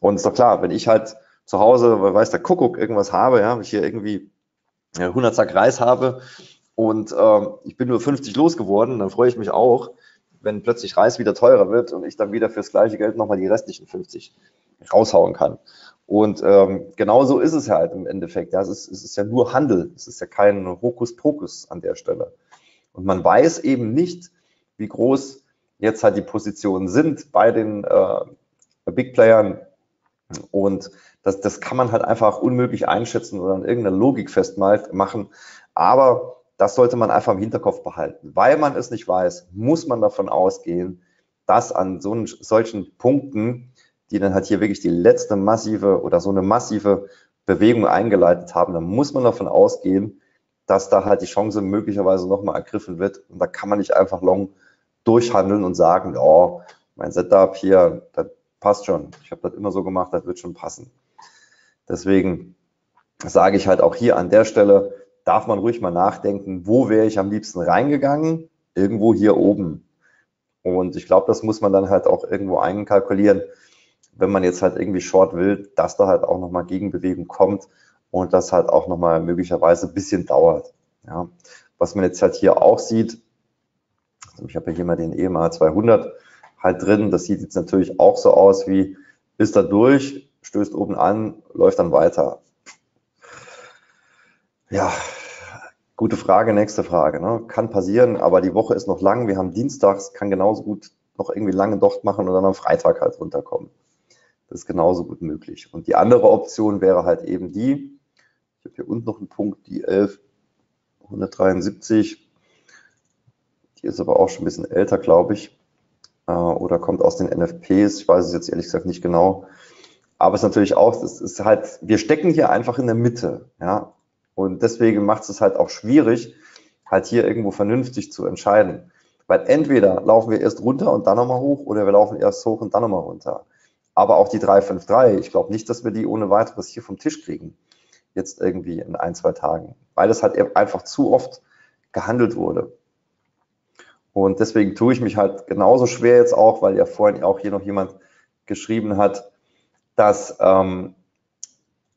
Und ist doch klar, wenn ich halt zu Hause, weiß der Kuckuck, irgendwas habe, ja, ich hier irgendwie 100 Sack Reis habe und ähm, ich bin nur 50 losgeworden, dann freue ich mich auch, wenn plötzlich Reis wieder teurer wird und ich dann wieder fürs gleiche Geld nochmal die restlichen 50 raushauen kann. Und ähm, genau so ist es ja halt im Endeffekt. Ja, es, ist, es ist ja nur Handel, es ist ja kein Hokuspokus an der Stelle. Und man weiß eben nicht, wie groß jetzt halt die Positionen sind bei den äh, Big Playern. Und das, das kann man halt einfach unmöglich einschätzen oder an irgendeiner Logik festmachen. Aber das sollte man einfach im Hinterkopf behalten. Weil man es nicht weiß, muss man davon ausgehen, dass an so einen, solchen Punkten, die dann halt hier wirklich die letzte massive oder so eine massive Bewegung eingeleitet haben, dann muss man davon ausgehen, dass da halt die Chance möglicherweise nochmal ergriffen wird. Und da kann man nicht einfach long durchhandeln und sagen, ja, mein Setup hier, das passt schon. Ich habe das immer so gemacht, das wird schon passen. Deswegen sage ich halt auch hier an der Stelle, darf man ruhig mal nachdenken, wo wäre ich am liebsten reingegangen? Irgendwo hier oben. Und ich glaube, das muss man dann halt auch irgendwo einkalkulieren, wenn man jetzt halt irgendwie Short will, dass da halt auch nochmal Gegenbewegung kommt und das halt auch nochmal möglicherweise ein bisschen dauert. Ja. Was man jetzt halt hier auch sieht, also ich habe ja hier mal den EMA 200 halt drin, das sieht jetzt natürlich auch so aus wie, ist da durch, stößt oben an, läuft dann weiter. Ja, gute Frage, nächste Frage. Ne? Kann passieren, aber die Woche ist noch lang. Wir haben Dienstags, kann genauso gut noch irgendwie lange Docht machen und dann am Freitag halt runterkommen. Das ist genauso gut möglich. Und die andere Option wäre halt eben die, ich habe hier unten noch einen Punkt, die 11173. Die ist aber auch schon ein bisschen älter, glaube ich. Äh, oder kommt aus den NFPs. Ich weiß es jetzt ehrlich gesagt nicht genau. Aber es ist natürlich auch, es ist halt, wir stecken hier einfach in der Mitte, ja. Und deswegen macht es halt auch schwierig, halt hier irgendwo vernünftig zu entscheiden. Weil entweder laufen wir erst runter und dann nochmal hoch oder wir laufen erst hoch und dann nochmal runter. Aber auch die 353, ich glaube nicht, dass wir die ohne weiteres hier vom Tisch kriegen jetzt irgendwie in ein, zwei Tagen, weil es halt einfach zu oft gehandelt wurde. Und deswegen tue ich mich halt genauso schwer jetzt auch, weil ja vorhin auch hier noch jemand geschrieben hat, dass, ähm,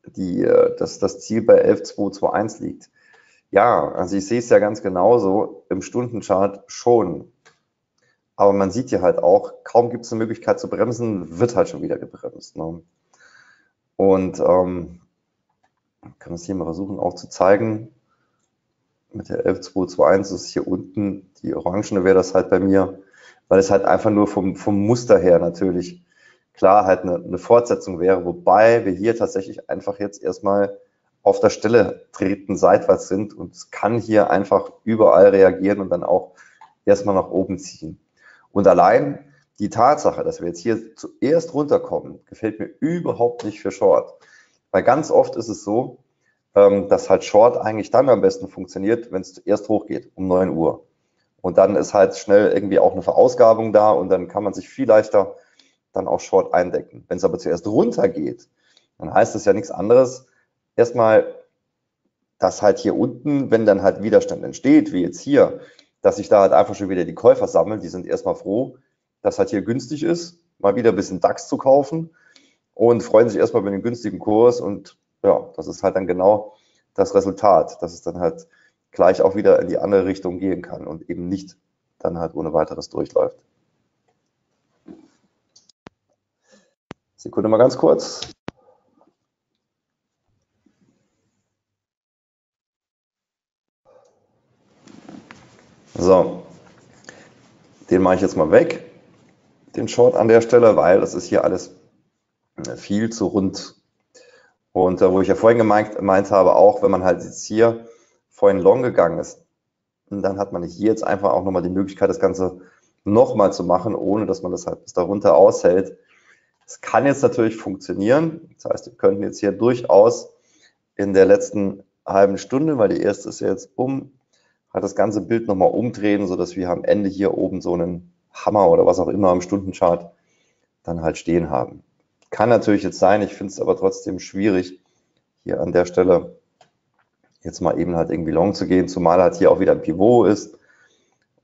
die, äh, dass das Ziel bei 11.221 liegt. Ja, also ich sehe es ja ganz genauso im Stundenchart schon. Aber man sieht ja halt auch, kaum gibt es eine Möglichkeit zu bremsen, wird halt schon wieder gebremst. Ne? Und ähm, kann das hier mal versuchen auch zu zeigen. Mit der 11221 ist hier unten, die orangene wäre das halt bei mir, weil es halt einfach nur vom, vom Muster her natürlich klar halt eine, eine Fortsetzung wäre, wobei wir hier tatsächlich einfach jetzt erstmal auf der Stelle treten seitwärts sind und es kann hier einfach überall reagieren und dann auch erstmal nach oben ziehen. Und allein die Tatsache, dass wir jetzt hier zuerst runterkommen, gefällt mir überhaupt nicht für Short. Weil ganz oft ist es so, ähm, dass halt Short eigentlich dann am besten funktioniert, wenn es zuerst hochgeht, um 9 Uhr. Und dann ist halt schnell irgendwie auch eine Verausgabung da und dann kann man sich viel leichter dann auch Short eindecken. Wenn es aber zuerst runter geht, dann heißt es ja nichts anderes. Erstmal, dass halt hier unten, wenn dann halt Widerstand entsteht, wie jetzt hier, dass sich da halt einfach schon wieder die Käufer sammeln, die sind erstmal froh, dass halt hier günstig ist, mal wieder ein bisschen DAX zu kaufen und freuen sich erstmal über den günstigen Kurs und ja, das ist halt dann genau das Resultat, dass es dann halt gleich auch wieder in die andere Richtung gehen kann und eben nicht dann halt ohne weiteres durchläuft. Sekunde mal ganz kurz. So, den mache ich jetzt mal weg, den Short an der Stelle, weil das ist hier alles viel zu rund. Und äh, wo ich ja vorhin gemeint, gemeint habe, auch wenn man halt jetzt hier vorhin long gegangen ist, dann hat man hier jetzt einfach auch nochmal die Möglichkeit, das Ganze nochmal zu machen, ohne dass man das halt bis darunter aushält. Das kann jetzt natürlich funktionieren. Das heißt, wir könnten jetzt hier durchaus in der letzten halben Stunde, weil die erste ist ja jetzt um, halt das ganze Bild nochmal umdrehen, sodass wir am Ende hier oben so einen Hammer oder was auch immer am Stundenchart dann halt stehen haben. Kann natürlich jetzt sein, ich finde es aber trotzdem schwierig, hier an der Stelle jetzt mal eben halt irgendwie long zu gehen, zumal halt hier auch wieder ein Pivot ist.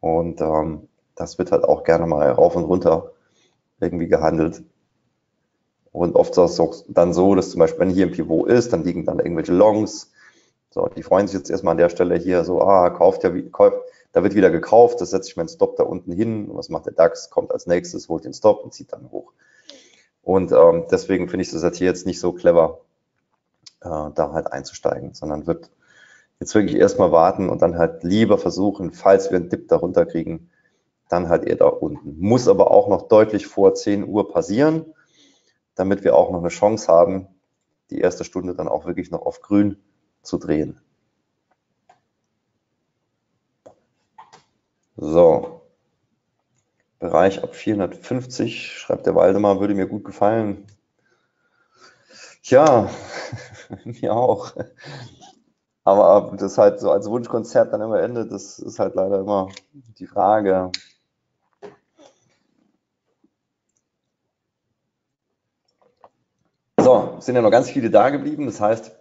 Und ähm, das wird halt auch gerne mal rauf und runter irgendwie gehandelt. Und oft ist es dann so, dass zum Beispiel, wenn hier ein Pivot ist, dann liegen dann irgendwelche Longs. So, die freuen sich jetzt erstmal an der Stelle hier so, ah, kauft ja, kauft, da wird wieder gekauft, das setze ich meinen Stop da unten hin. Und was macht der DAX? Kommt als nächstes, holt den Stop und zieht dann hoch. Und ähm, deswegen finde ich das halt hier jetzt nicht so clever, äh, da halt einzusteigen, sondern wird jetzt wirklich erstmal warten und dann halt lieber versuchen, falls wir einen Dip darunter kriegen, dann halt eher da unten. Muss aber auch noch deutlich vor 10 Uhr passieren, damit wir auch noch eine Chance haben, die erste Stunde dann auch wirklich noch auf grün zu drehen. So. Bereich ab 450, schreibt der Waldemar, würde mir gut gefallen. Tja, mir auch. Aber das halt so als Wunschkonzert dann immer endet, das ist halt leider immer die Frage. So, sind ja noch ganz viele da geblieben. Das heißt,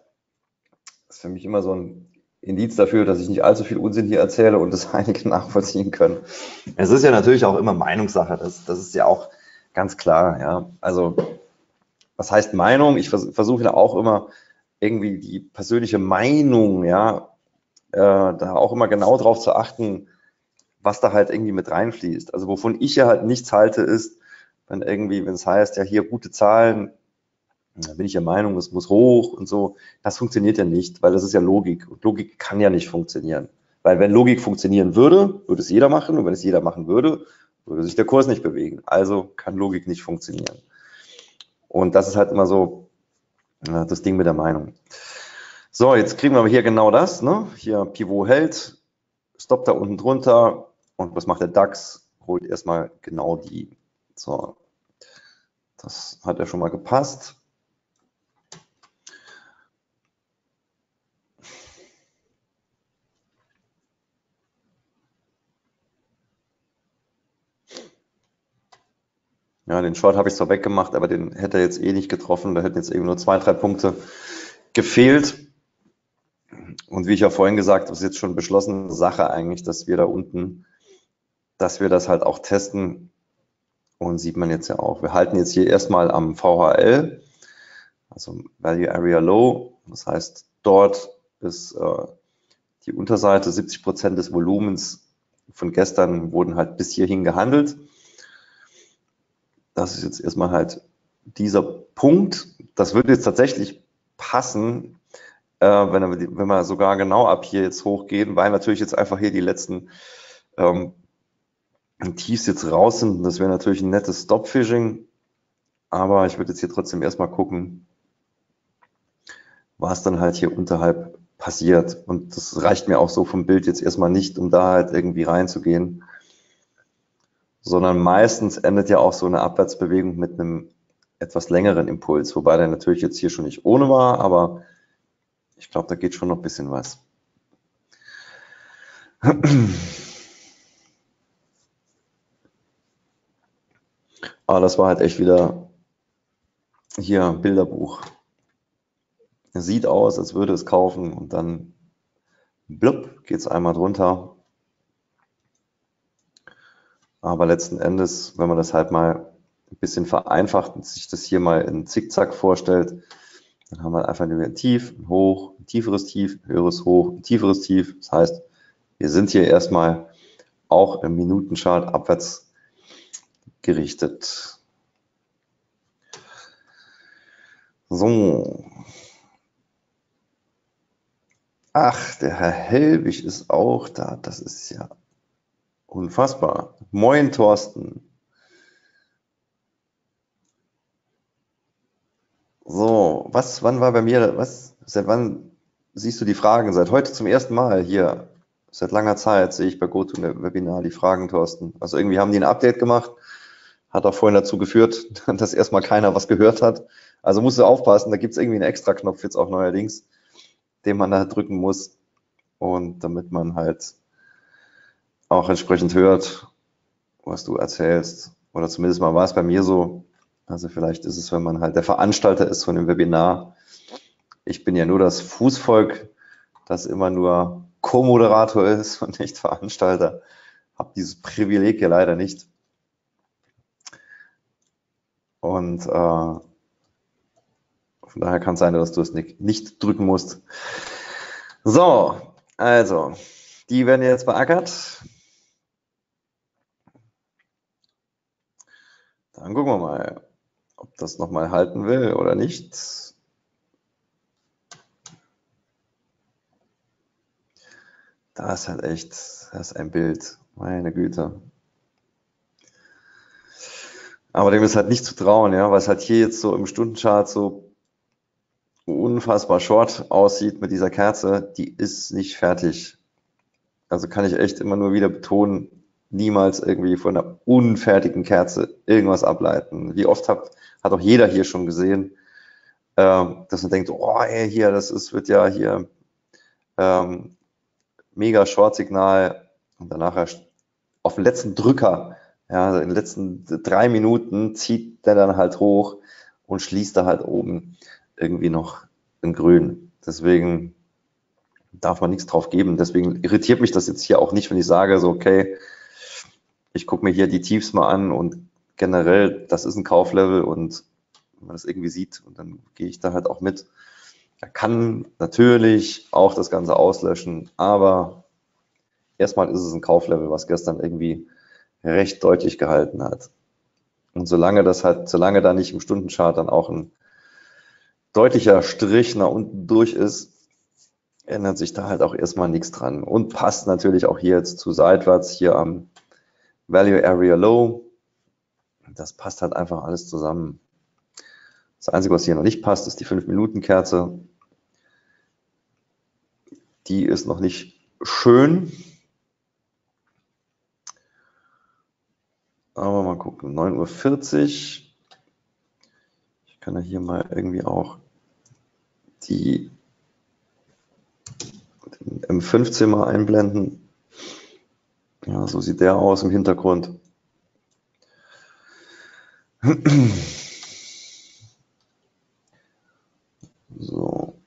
das ist für mich immer so ein Indiz dafür, dass ich nicht allzu viel Unsinn hier erzähle und das einige nachvollziehen können. Es ist ja natürlich auch immer Meinungssache. Das, das ist ja auch ganz klar. Ja, also was heißt Meinung? Ich vers versuche ja auch immer irgendwie die persönliche Meinung, ja, äh, da auch immer genau drauf zu achten, was da halt irgendwie mit reinfließt. Also wovon ich ja halt nichts halte, ist, wenn irgendwie, wenn es heißt, ja hier gute Zahlen, da bin ich der Meinung, es muss hoch und so. Das funktioniert ja nicht, weil das ist ja Logik. Und Logik kann ja nicht funktionieren. Weil wenn Logik funktionieren würde, würde es jeder machen. Und wenn es jeder machen würde, würde sich der Kurs nicht bewegen. Also kann Logik nicht funktionieren. Und das ist halt immer so ja, das Ding mit der Meinung. So, jetzt kriegen wir aber hier genau das. Ne? Hier Pivot hält, Stop da unten drunter. Und was macht der DAX? Holt erstmal genau die. So, das hat ja schon mal gepasst. Ja, den Short habe ich zwar weggemacht, aber den hätte er jetzt eh nicht getroffen. Da hätten jetzt eben nur zwei, drei Punkte gefehlt. Und wie ich ja vorhin gesagt habe, ist jetzt schon beschlossene Sache eigentlich, dass wir da unten, dass wir das halt auch testen. Und sieht man jetzt ja auch. Wir halten jetzt hier erstmal am VHL, also Value Area Low. Das heißt, dort ist äh, die Unterseite, 70 Prozent des Volumens von gestern wurden halt bis hierhin gehandelt das ist jetzt erstmal halt dieser Punkt. Das würde jetzt tatsächlich passen, äh, wenn, wir, wenn wir sogar genau ab hier jetzt hochgehen, weil natürlich jetzt einfach hier die letzten ähm, Tiefs jetzt raus sind. Das wäre natürlich ein nettes Stop-Fishing. Aber ich würde jetzt hier trotzdem erstmal gucken, was dann halt hier unterhalb passiert. Und das reicht mir auch so vom Bild jetzt erstmal nicht, um da halt irgendwie reinzugehen sondern meistens endet ja auch so eine Abwärtsbewegung mit einem etwas längeren Impuls, wobei der natürlich jetzt hier schon nicht ohne war, aber ich glaube, da geht schon noch ein bisschen was. Aber das war halt echt wieder hier Bilderbuch. Sieht aus, als würde es kaufen und dann blub, geht es einmal drunter aber letzten Endes, wenn man das halt mal ein bisschen vereinfacht und sich das hier mal in Zickzack vorstellt, dann haben wir einfach nur ein Tief, ein Hoch, ein tieferes Tief, ein höheres Hoch, ein tieferes Tief. Das heißt, wir sind hier erstmal auch im Minutenchart abwärts gerichtet. So. Ach, der Herr Helwig ist auch da. Das ist ja Unfassbar. Moin, Thorsten. So, was, wann war bei mir, was, seit wann siehst du die Fragen? Seit heute zum ersten Mal hier, seit langer Zeit sehe ich bei GoToWebinar die Fragen, Thorsten. Also irgendwie haben die ein Update gemacht, hat auch vorhin dazu geführt, dass erstmal keiner was gehört hat. Also musst du aufpassen, da gibt es irgendwie einen Extra-Knopf jetzt auch neuerdings, den man da drücken muss. Und damit man halt auch entsprechend hört, was du erzählst. Oder zumindest mal war es bei mir so. Also vielleicht ist es, wenn man halt der Veranstalter ist von dem Webinar. Ich bin ja nur das Fußvolk, das immer nur Co-Moderator ist und nicht Veranstalter. Hab dieses Privileg ja leider nicht. Und äh, von daher kann es sein, dass du es nicht, nicht drücken musst. So, also, die werden jetzt beackert. Dann gucken wir mal, ob das nochmal halten will oder nicht. Da ist halt echt, das ist ein Bild, meine Güte. Aber dem ist halt nicht zu trauen, ja, weil es halt hier jetzt so im Stundenchart so unfassbar short aussieht mit dieser Kerze, die ist nicht fertig. Also kann ich echt immer nur wieder betonen, niemals irgendwie von einer unfertigen Kerze irgendwas ableiten. Wie oft hat, hat auch jeder hier schon gesehen, äh, dass man denkt, oh, ey, hier, das ist, wird ja hier ähm, mega Short-Signal und danach auf den letzten Drücker, ja, in den letzten drei Minuten zieht der dann halt hoch und schließt da halt oben irgendwie noch in grün. Deswegen darf man nichts drauf geben. Deswegen irritiert mich das jetzt hier auch nicht, wenn ich sage, so, okay, ich gucke mir hier die Tiefs mal an und generell, das ist ein Kauflevel und wenn man das irgendwie sieht und dann gehe ich da halt auch mit. Er kann natürlich auch das Ganze auslöschen, aber erstmal ist es ein Kauflevel, was gestern irgendwie recht deutlich gehalten hat. Und solange das halt, solange da nicht im Stundenchart dann auch ein deutlicher Strich nach unten durch ist, ändert sich da halt auch erstmal nichts dran und passt natürlich auch hier jetzt zu seitwärts hier am Value Area Low. Das passt halt einfach alles zusammen. Das Einzige, was hier noch nicht passt, ist die 5-Minuten-Kerze. Die ist noch nicht schön. Aber mal gucken, 9.40 Uhr. Ich kann ja hier mal irgendwie auch die M15 mal einblenden. Ja, so sieht der aus im Hintergrund. So.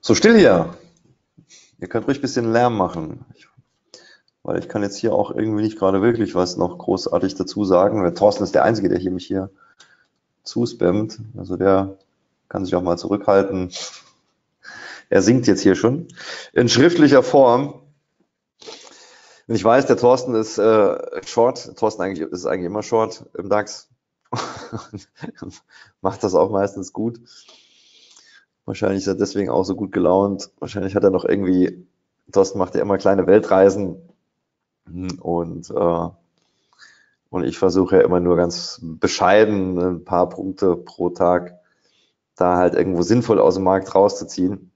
So still hier. Ihr könnt ruhig ein bisschen Lärm machen. Ich, weil ich kann jetzt hier auch irgendwie nicht gerade wirklich was noch großartig dazu sagen. Weil Thorsten ist der Einzige, der hier mich hier zuspammt. Also der kann sich auch mal zurückhalten. Er singt jetzt hier schon. In schriftlicher Form. Und ich weiß, der Thorsten ist äh, short. Thorsten eigentlich, ist eigentlich immer short im DAX. Macht das auch meistens gut. Wahrscheinlich ist er deswegen auch so gut gelaunt. Wahrscheinlich hat er noch irgendwie, Thorsten macht ja immer kleine Weltreisen und, äh, und ich versuche ja immer nur ganz bescheiden ein paar Punkte pro Tag da halt irgendwo sinnvoll aus dem Markt rauszuziehen.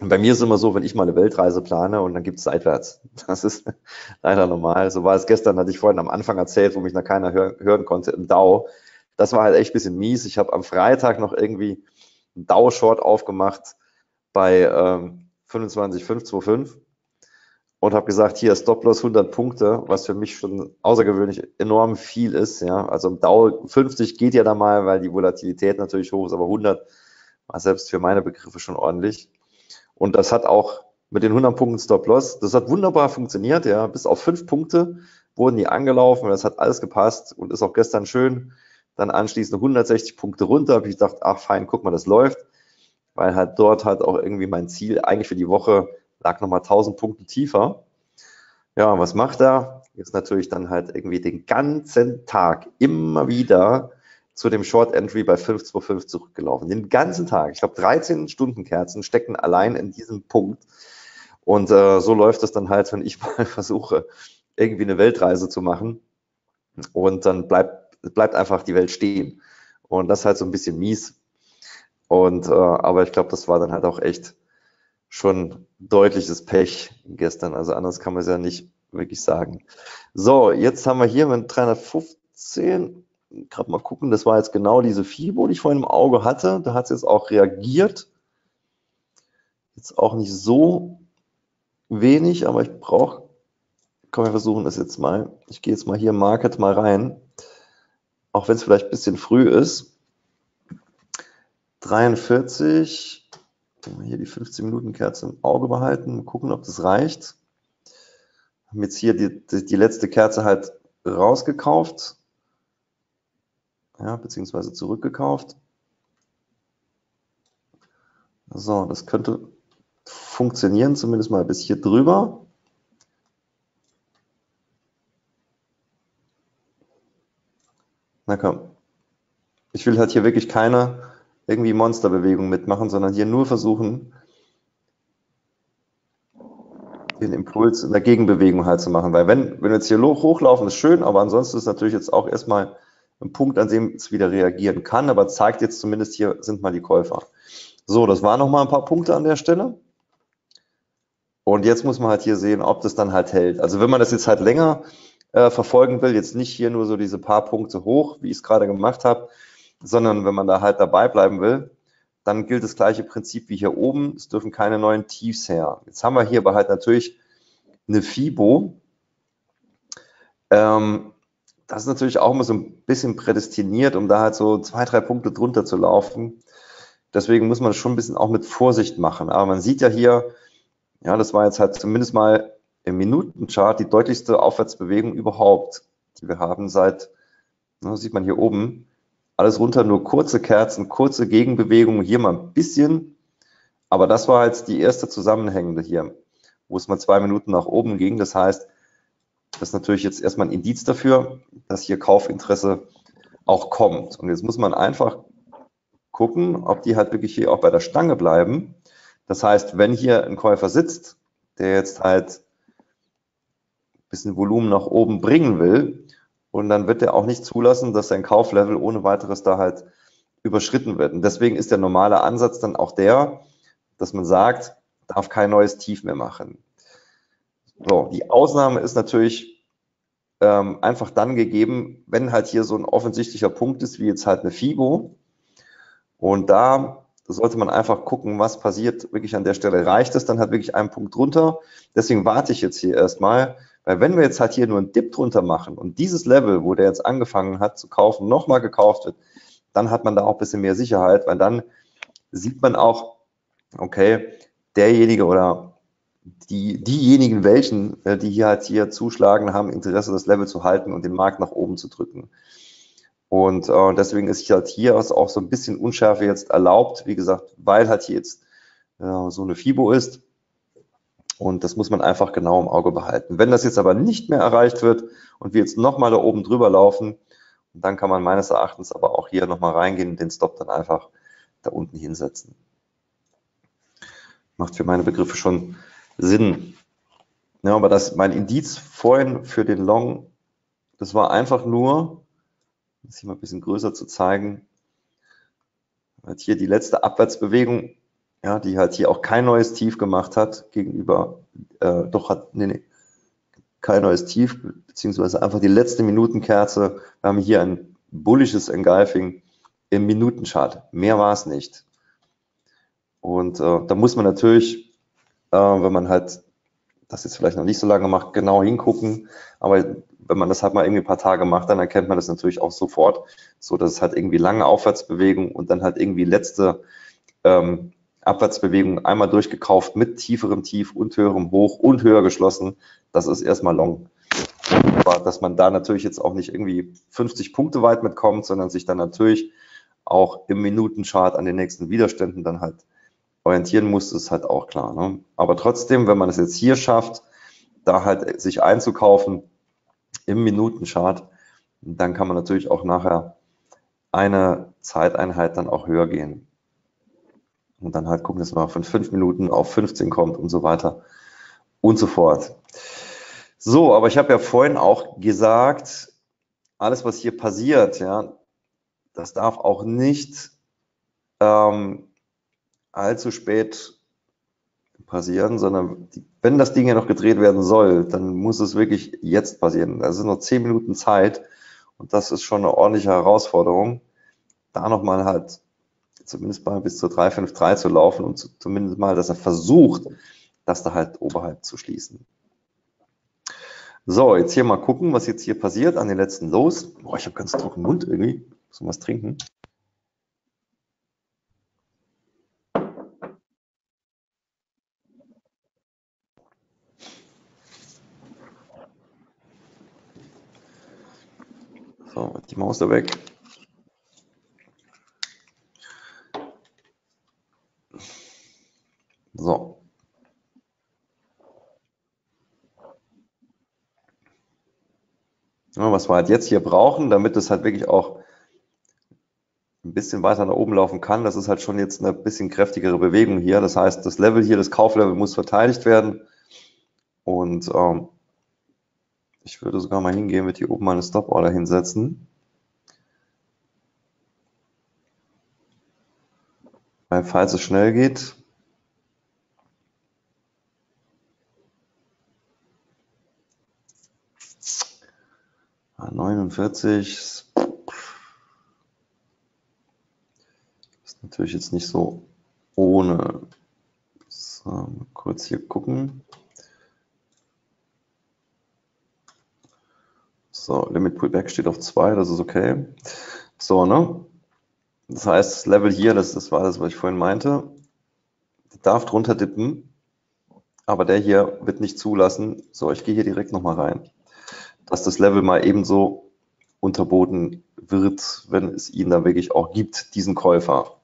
Und bei mir ist es immer so, wenn ich mal eine Weltreise plane und dann gibt es seitwärts. Das ist leider normal. So war es gestern, hatte ich vorhin am Anfang erzählt, wo mich noch keiner hören konnte, im DAO. Das war halt echt ein bisschen mies. Ich habe am Freitag noch irgendwie einen DAO-Short aufgemacht bei ähm, 25,525 und habe gesagt, hier Stop-Loss 100 Punkte, was für mich schon außergewöhnlich enorm viel ist. Ja, also im DAO 50 geht ja da mal, weil die Volatilität natürlich hoch ist, aber 100 war selbst für meine Begriffe schon ordentlich. Und das hat auch mit den 100 Punkten Stop-Loss, das hat wunderbar funktioniert. Ja, bis auf fünf Punkte wurden die angelaufen. Das hat alles gepasst und ist auch gestern schön. Dann anschließend 160 Punkte runter. Habe ich gedacht, ach fein, guck mal, das läuft, weil halt dort halt auch irgendwie mein Ziel eigentlich für die Woche lag nochmal 1000 Punkte tiefer. Ja, was macht er? Jetzt natürlich dann halt irgendwie den ganzen Tag immer wieder zu dem Short Entry bei 525 zurückgelaufen. Den ganzen Tag. Ich glaube, 13 Stunden Kerzen stecken allein in diesem Punkt. Und äh, so läuft es dann halt, wenn ich mal versuche, irgendwie eine Weltreise zu machen und dann bleibt, bleibt einfach die Welt stehen. Und das ist halt so ein bisschen mies. Und äh, aber ich glaube, das war dann halt auch echt schon deutliches Pech gestern. Also anders kann man es ja nicht wirklich sagen. So, jetzt haben wir hier mit 315, gerade mal gucken, das war jetzt genau diese FIBO, die ich vorhin im Auge hatte. Da hat es jetzt auch reagiert. Jetzt auch nicht so wenig, aber ich brauche, komm, wir versuchen das jetzt mal. Ich gehe jetzt mal hier Market mal rein, auch wenn es vielleicht ein bisschen früh ist. 43, hier die 15 Minuten Kerze im Auge behalten, gucken, ob das reicht. Haben jetzt hier die, die, die letzte Kerze halt rausgekauft, ja, beziehungsweise zurückgekauft. So, das könnte funktionieren, zumindest mal bis hier drüber. Na komm. Ich will halt hier wirklich keine irgendwie Monsterbewegung mitmachen, sondern hier nur versuchen, den Impuls in der Gegenbewegung halt zu machen. Weil wenn, wenn wir jetzt hier hochlaufen, ist schön, aber ansonsten ist natürlich jetzt auch erstmal ein Punkt, an dem es wieder reagieren kann, aber zeigt jetzt zumindest hier sind mal die Käufer. So, das waren nochmal ein paar Punkte an der Stelle. Und jetzt muss man halt hier sehen, ob das dann halt hält. Also wenn man das jetzt halt länger äh, verfolgen will, jetzt nicht hier nur so diese paar Punkte hoch, wie ich es gerade gemacht habe, sondern wenn man da halt dabei bleiben will, dann gilt das gleiche Prinzip wie hier oben. Es dürfen keine neuen Tiefs her. Jetzt haben wir hier aber halt natürlich eine FIBO. Ähm, das ist natürlich auch immer so ein bisschen prädestiniert, um da halt so zwei, drei Punkte drunter zu laufen. Deswegen muss man schon ein bisschen auch mit Vorsicht machen. Aber man sieht ja hier, ja, das war jetzt halt zumindest mal im Minutenchart die deutlichste Aufwärtsbewegung überhaupt, die wir haben seit, sieht man hier oben, alles runter, nur kurze Kerzen, kurze Gegenbewegungen, hier mal ein bisschen. Aber das war jetzt die erste zusammenhängende hier, wo es mal zwei Minuten nach oben ging. Das heißt, das ist natürlich jetzt erstmal ein Indiz dafür, dass hier Kaufinteresse auch kommt. Und jetzt muss man einfach gucken, ob die halt wirklich hier auch bei der Stange bleiben. Das heißt, wenn hier ein Käufer sitzt, der jetzt halt ein bisschen Volumen nach oben bringen will, und dann wird er auch nicht zulassen, dass sein Kauflevel ohne weiteres da halt überschritten wird. Und deswegen ist der normale Ansatz dann auch der, dass man sagt, darf kein neues Tief mehr machen. So, die Ausnahme ist natürlich ähm, einfach dann gegeben, wenn halt hier so ein offensichtlicher Punkt ist, wie jetzt halt eine FIBO. Und da sollte man einfach gucken, was passiert wirklich an der Stelle. Reicht es dann halt wirklich einen Punkt drunter? Deswegen warte ich jetzt hier erstmal, weil wenn wir jetzt halt hier nur einen Dip drunter machen und dieses Level, wo der jetzt angefangen hat zu kaufen, nochmal gekauft wird, dann hat man da auch ein bisschen mehr Sicherheit, weil dann sieht man auch, okay, derjenige oder die, diejenigen welchen, äh, die hier halt hier zuschlagen, haben Interesse, das Level zu halten und den Markt nach oben zu drücken. Und äh, deswegen ist halt hier auch so ein bisschen Unschärfe jetzt erlaubt, wie gesagt, weil halt hier jetzt äh, so eine FIBO ist. Und das muss man einfach genau im Auge behalten. Wenn das jetzt aber nicht mehr erreicht wird und wir jetzt nochmal da oben drüber laufen, dann kann man meines Erachtens aber auch hier nochmal reingehen und den Stop dann einfach da unten hinsetzen. Macht für meine Begriffe schon Sinn. Ja, aber das, mein Indiz vorhin für den Long, das war einfach nur, das hier mal ein bisschen größer zu zeigen, hier die letzte Abwärtsbewegung ja, die halt hier auch kein neues Tief gemacht hat gegenüber, äh, doch hat, nee, nee, kein neues Tief, beziehungsweise einfach die letzte Minutenkerze. Wir haben hier ein bullisches Engulfing im Minutenchart. Mehr war es nicht. Und äh, da muss man natürlich, äh, wenn man halt das jetzt vielleicht noch nicht so lange macht, genau hingucken. Aber wenn man das halt mal irgendwie ein paar Tage macht, dann erkennt man das natürlich auch sofort, so dass es halt irgendwie lange Aufwärtsbewegung und dann halt irgendwie letzte ähm, Abwärtsbewegung einmal durchgekauft mit tieferem Tief und höherem Hoch und höher geschlossen. Das ist erstmal long. Aber dass man da natürlich jetzt auch nicht irgendwie 50 Punkte weit mitkommt, sondern sich dann natürlich auch im Minutenchart an den nächsten Widerständen dann halt orientieren muss, ist halt auch klar. Ne? Aber trotzdem, wenn man es jetzt hier schafft, da halt sich einzukaufen im Minutenchart, dann kann man natürlich auch nachher eine Zeiteinheit dann auch höher gehen und dann halt gucken, dass man von fünf Minuten auf 15 kommt und so weiter. und so fort. So, aber ich habe ja vorhin auch gesagt, alles, was hier passiert, ja, das darf auch nicht ähm, allzu spät passieren, sondern wenn das Ding ja noch gedreht werden soll, dann muss es wirklich jetzt passieren. Da sind noch zehn Minuten Zeit und das ist schon eine ordentliche Herausforderung, da nochmal halt zumindest mal bis zur 353 zu laufen und zu, zumindest mal, dass er versucht, das da halt oberhalb zu schließen. So, jetzt hier mal gucken, was jetzt hier passiert an den letzten Los. Boah, ich habe ganz trockenen Mund irgendwie. Muss was trinken. So, die Maus da weg. So. Ja, was wir halt jetzt hier brauchen, damit es halt wirklich auch ein bisschen weiter nach oben laufen kann, das ist halt schon jetzt eine bisschen kräftigere Bewegung hier. Das heißt, das Level hier, das Kauflevel muss verteidigt werden. Und ähm, ich würde sogar mal hingehen, mit hier oben mal eine Stop-Order hinsetzen. Weil falls es schnell geht, 49 ist natürlich jetzt nicht so ohne. So, kurz hier gucken. So, Limit Pullback steht auf 2, das ist okay. So, ne? Das heißt, das Level hier, das, das war das, was ich vorhin meinte, darf drunter dippen, aber der hier wird nicht zulassen. So, ich gehe hier direkt nochmal rein dass das Level mal ebenso unterboten wird, wenn es ihn da wirklich auch gibt, diesen Käufer.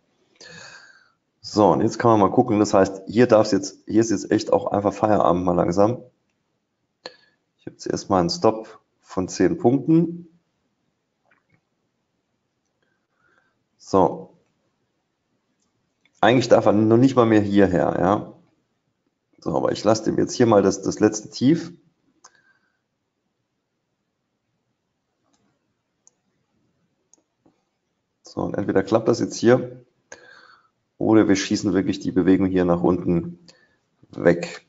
So, und jetzt kann man mal gucken. Das heißt, hier darf es jetzt, hier ist jetzt echt auch einfach Feierabend mal langsam. Ich habe jetzt erstmal einen Stop von 10 Punkten. So. Eigentlich darf er noch nicht mal mehr hierher, ja. So, aber ich lasse dem jetzt hier mal das, das letzte Tief. So, und entweder klappt das jetzt hier oder wir schießen wirklich die Bewegung hier nach unten weg.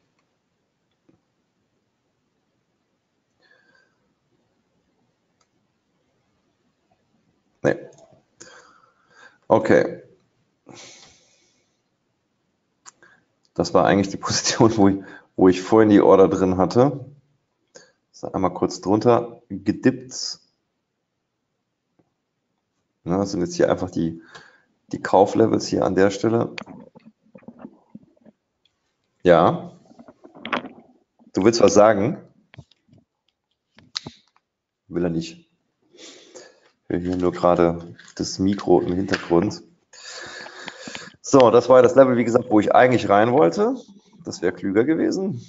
Nee. Okay. Das war eigentlich die Position, wo ich, wo ich vorhin die Order drin hatte. So, einmal kurz drunter gedippt Ne, das sind jetzt hier einfach die, die Kauflevels hier an der Stelle. Ja. Du willst was sagen? Will er nicht. Ich höre hier nur gerade das Mikro im Hintergrund. So, das war das Level, wie gesagt, wo ich eigentlich rein wollte. Das wäre klüger gewesen.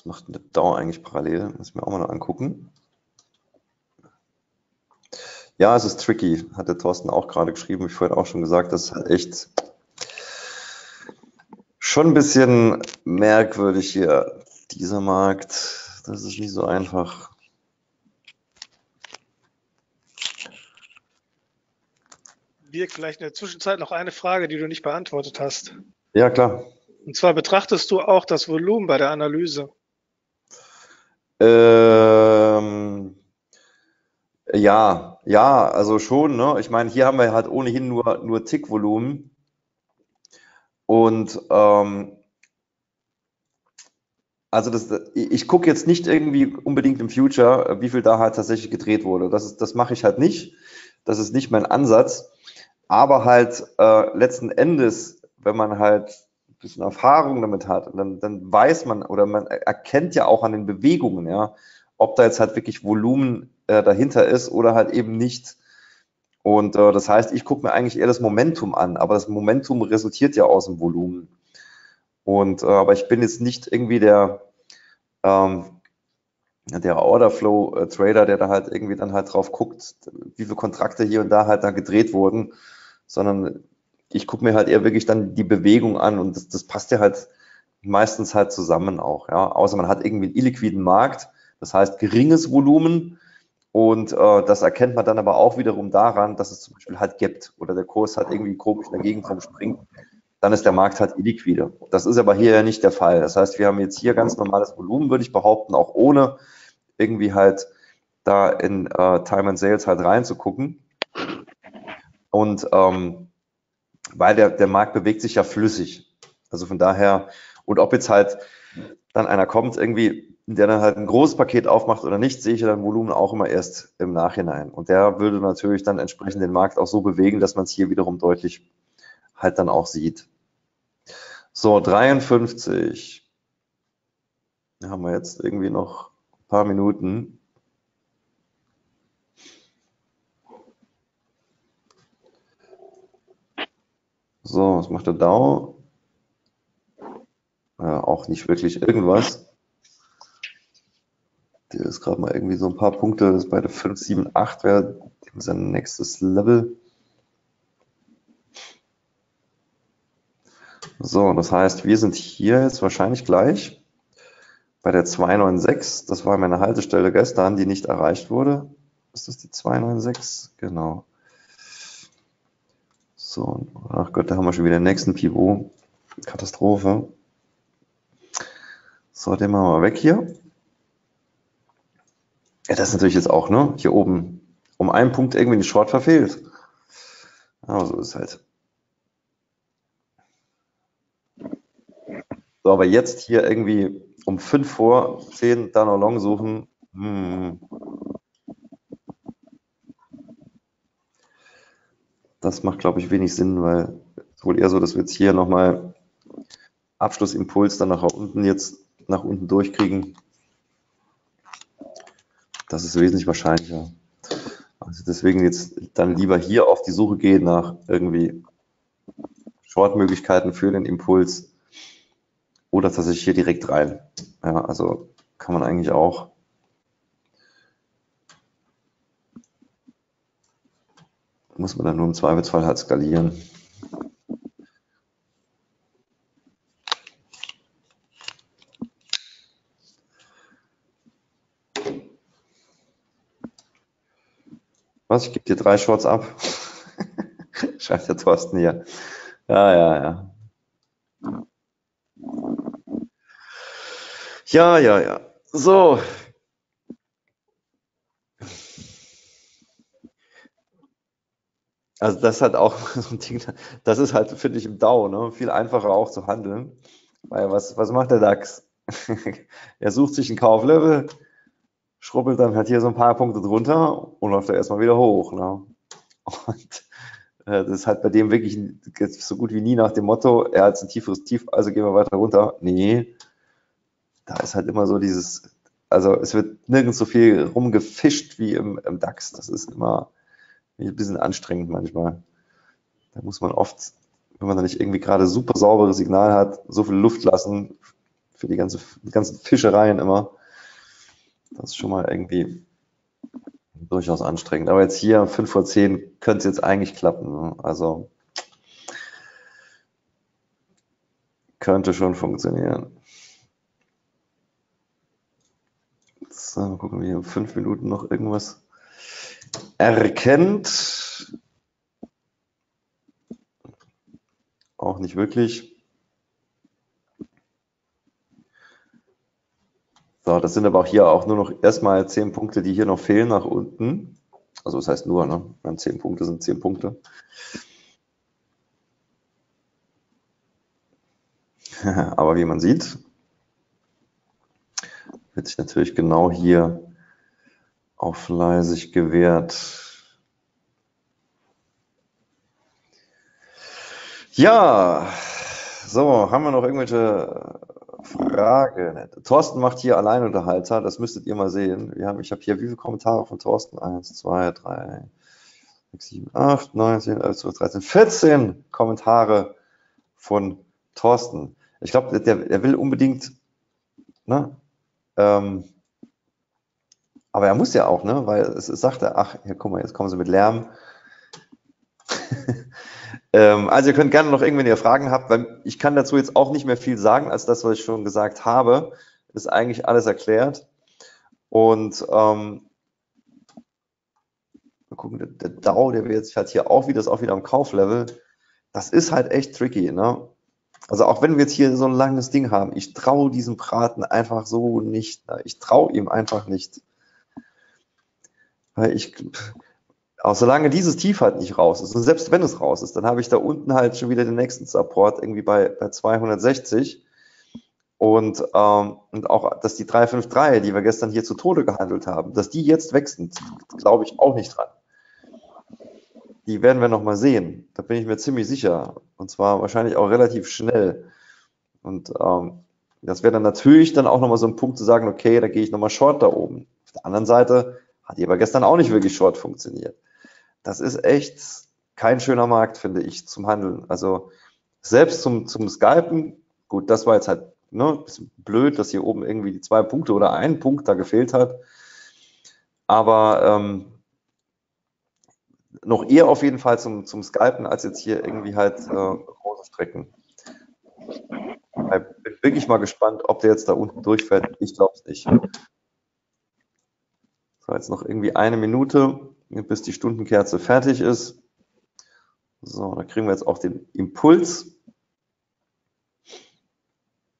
Was macht denn der Dauer eigentlich parallel? Muss ich mir auch mal noch angucken. Ja, es ist tricky, hat der Thorsten auch gerade geschrieben, ich vorhin auch schon gesagt, das ist halt echt schon ein bisschen merkwürdig hier, dieser Markt. Das ist nicht so einfach. Dirk, vielleicht in der Zwischenzeit noch eine Frage, die du nicht beantwortet hast. Ja, klar. Und zwar betrachtest du auch das Volumen bei der Analyse? Ähm, ja, ja, also schon. Ne? Ich meine, hier haben wir halt ohnehin nur, nur Tickvolumen. Und ähm, also das, ich gucke jetzt nicht irgendwie unbedingt im Future, wie viel da halt tatsächlich gedreht wurde. Das, das mache ich halt nicht. Das ist nicht mein Ansatz. Aber halt äh, letzten Endes, wenn man halt bisschen Erfahrung damit hat, dann, dann weiß man oder man erkennt ja auch an den Bewegungen, ja, ob da jetzt halt wirklich Volumen äh, dahinter ist oder halt eben nicht. Und äh, das heißt, ich gucke mir eigentlich eher das Momentum an, aber das Momentum resultiert ja aus dem Volumen. Und äh, aber ich bin jetzt nicht irgendwie der ähm, der Orderflow Trader, der da halt irgendwie dann halt drauf guckt, wie viele Kontrakte hier und da halt dann gedreht wurden, sondern ich gucke mir halt eher wirklich dann die Bewegung an und das, das passt ja halt meistens halt zusammen auch, ja. Außer man hat irgendwie einen illiquiden Markt, das heißt geringes Volumen und äh, das erkennt man dann aber auch wiederum daran, dass es zum Beispiel halt gibt oder der Kurs halt irgendwie komisch in der Gegend. Dann ist der Markt halt illiquide. Das ist aber hier ja nicht der Fall. Das heißt, wir haben jetzt hier ganz normales Volumen, würde ich behaupten, auch ohne irgendwie halt da in äh, Time and Sales halt reinzugucken. Und ähm, weil der, der Markt bewegt sich ja flüssig. Also von daher, und ob jetzt halt dann einer kommt, irgendwie, der dann halt ein großes Paket aufmacht oder nicht, sehe ich ja dann Volumen auch immer erst im Nachhinein. Und der würde natürlich dann entsprechend den Markt auch so bewegen, dass man es hier wiederum deutlich halt dann auch sieht. So, 53. Da haben wir jetzt irgendwie noch ein paar Minuten. So, was macht der DAO? Ja, auch nicht wirklich irgendwas. Der ist gerade mal irgendwie so ein paar Punkte, das ist bei der 5, 7, 8 wäre sein nächstes Level. So, das heißt, wir sind hier jetzt wahrscheinlich gleich bei der 296. Das war meine Haltestelle gestern, die nicht erreicht wurde. Ist das die 296? Genau. So, ach Gott, da haben wir schon wieder den nächsten Pivot. Katastrophe. So, den machen wir weg hier. Ja, das ist natürlich jetzt auch, ne? Hier oben um einen Punkt irgendwie die Short verfehlt. Aber so ist halt. So, aber jetzt hier irgendwie um 5 vor 10 da noch Long suchen. Hm. Das macht, glaube ich, wenig Sinn, weil es wohl eher so, dass wir jetzt hier nochmal Abschlussimpuls dann nach unten jetzt nach unten durchkriegen. Das ist wesentlich wahrscheinlicher. Also deswegen jetzt dann lieber hier auf die Suche gehen nach irgendwie Short-Möglichkeiten für den Impuls oder tatsächlich hier direkt rein. Ja, also kann man eigentlich auch muss man dann nur im Zweifelsfall halt skalieren. Was? Ich gebe dir drei Shorts ab. Schreibt der Thorsten hier. Ja, ja, ja. Ja, ja, ja. So, Also das hat auch so ein Ding, das ist halt, finde ich, im DAO ne, viel einfacher auch zu handeln. Weil was, was macht der DAX? er sucht sich ein Kauflevel, schrubbelt dann halt hier so ein paar Punkte drunter und läuft da erstmal wieder hoch. Ne? Und äh, das ist halt bei dem wirklich so gut wie nie nach dem Motto, er hat ein tieferes Tief, also gehen wir weiter runter. Nee, da ist halt immer so dieses, also es wird nirgends so viel rumgefischt wie im, im DAX. Das ist immer ein bisschen anstrengend manchmal. Da muss man oft, wenn man da nicht irgendwie gerade super sauberes Signal hat, so viel Luft lassen für die, ganze, die ganzen Fischereien immer. Das ist schon mal irgendwie durchaus anstrengend. Aber jetzt hier 5 vor 10 könnte es jetzt eigentlich klappen. Ne? Also könnte schon funktionieren. So, mal gucken, wir hier in fünf Minuten noch irgendwas erkennt. Auch nicht wirklich. So, das sind aber auch hier auch nur noch erstmal zehn Punkte, die hier noch fehlen nach unten. Also das heißt nur, ne? Zehn Punkte sind zehn Punkte. aber wie man sieht, wird sich natürlich genau hier auf fleißig gewährt. Ja, so, haben wir noch irgendwelche Fragen? Thorsten macht hier Alleinunterhalter, das müsstet ihr mal sehen. Wir haben, ich habe hier wie viele Kommentare von Thorsten? 1, 2, 3, 6, 7, 8, 9, 10, 11, 12, 13, 14 Kommentare von Thorsten. Ich glaube, der, der will unbedingt, ne, ähm, aber er muss ja auch, ne? Weil es, es sagt er, ach, hier guck mal, jetzt kommen sie mit Lärm. äh, Ähm, also ihr könnt gerne noch irgendwann ihr Fragen habt, weil ich kann dazu jetzt auch nicht mehr viel sagen, als das, was ich schon gesagt habe. Ist eigentlich alles erklärt. Und ähm, mal gucken, der, der DAO, der wird sich halt hier auch wieder, ist auch wieder am Kauflevel. Das ist halt echt tricky, ne? Also auch wenn wir jetzt hier so ein langes Ding haben, ich traue diesem Braten einfach so nicht. Ne? Ich traue ihm einfach nicht. Ich, auch solange dieses Tief halt nicht raus ist, und selbst wenn es raus ist, dann habe ich da unten halt schon wieder den nächsten Support irgendwie bei, bei 260. Und, ähm, und auch, dass die 353, die wir gestern hier zu Tode gehandelt haben, dass die jetzt wechseln, glaube ich auch nicht dran. Die werden wir nochmal sehen. Da bin ich mir ziemlich sicher. Und zwar wahrscheinlich auch relativ schnell. Und ähm, das wäre dann natürlich dann auch nochmal so ein Punkt zu sagen, okay, da gehe ich nochmal Short da oben. Auf der anderen Seite hat aber gestern auch nicht wirklich Short funktioniert. Das ist echt kein schöner Markt, finde ich, zum Handeln. Also selbst zum, zum Scalpen, gut, das war jetzt halt ne, ein bisschen blöd, dass hier oben irgendwie die zwei Punkte oder ein Punkt da gefehlt hat. Aber ähm, noch eher auf jeden Fall zum, zum Scalpen, als jetzt hier irgendwie halt äh, große Strecken. Ich bin wirklich mal gespannt, ob der jetzt da unten durchfällt. Ich glaube es nicht. So, jetzt noch irgendwie eine Minute, bis die Stundenkerze fertig ist. So, da kriegen wir jetzt auch den Impuls.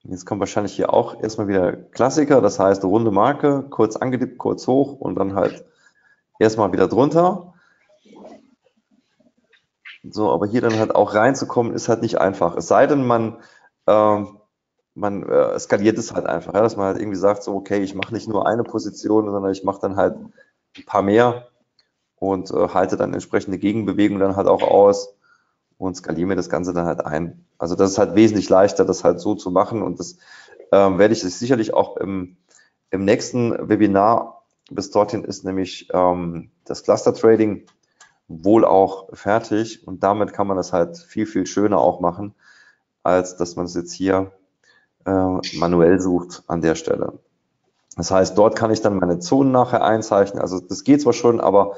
Jetzt kommt wahrscheinlich hier auch erstmal wieder Klassiker, das heißt runde Marke, kurz angedippt, kurz hoch und dann halt erstmal wieder drunter. So, aber hier dann halt auch reinzukommen, ist halt nicht einfach. Es sei denn, man, äh, man äh, skaliert es halt einfach, ja, dass man halt irgendwie sagt, so, okay, ich mache nicht nur eine Position, sondern ich mache dann halt ein paar mehr und äh, halte dann entsprechende Gegenbewegungen dann halt auch aus und skaliere mir das Ganze dann halt ein. Also das ist halt wesentlich leichter, das halt so zu machen und das ähm, werde ich sicherlich auch im, im nächsten Webinar, bis dorthin ist nämlich ähm, das Cluster Trading wohl auch fertig und damit kann man das halt viel, viel schöner auch machen, als dass man es jetzt hier äh, manuell sucht an der Stelle. Das heißt, dort kann ich dann meine Zonen nachher einzeichnen. Also das geht zwar schon, aber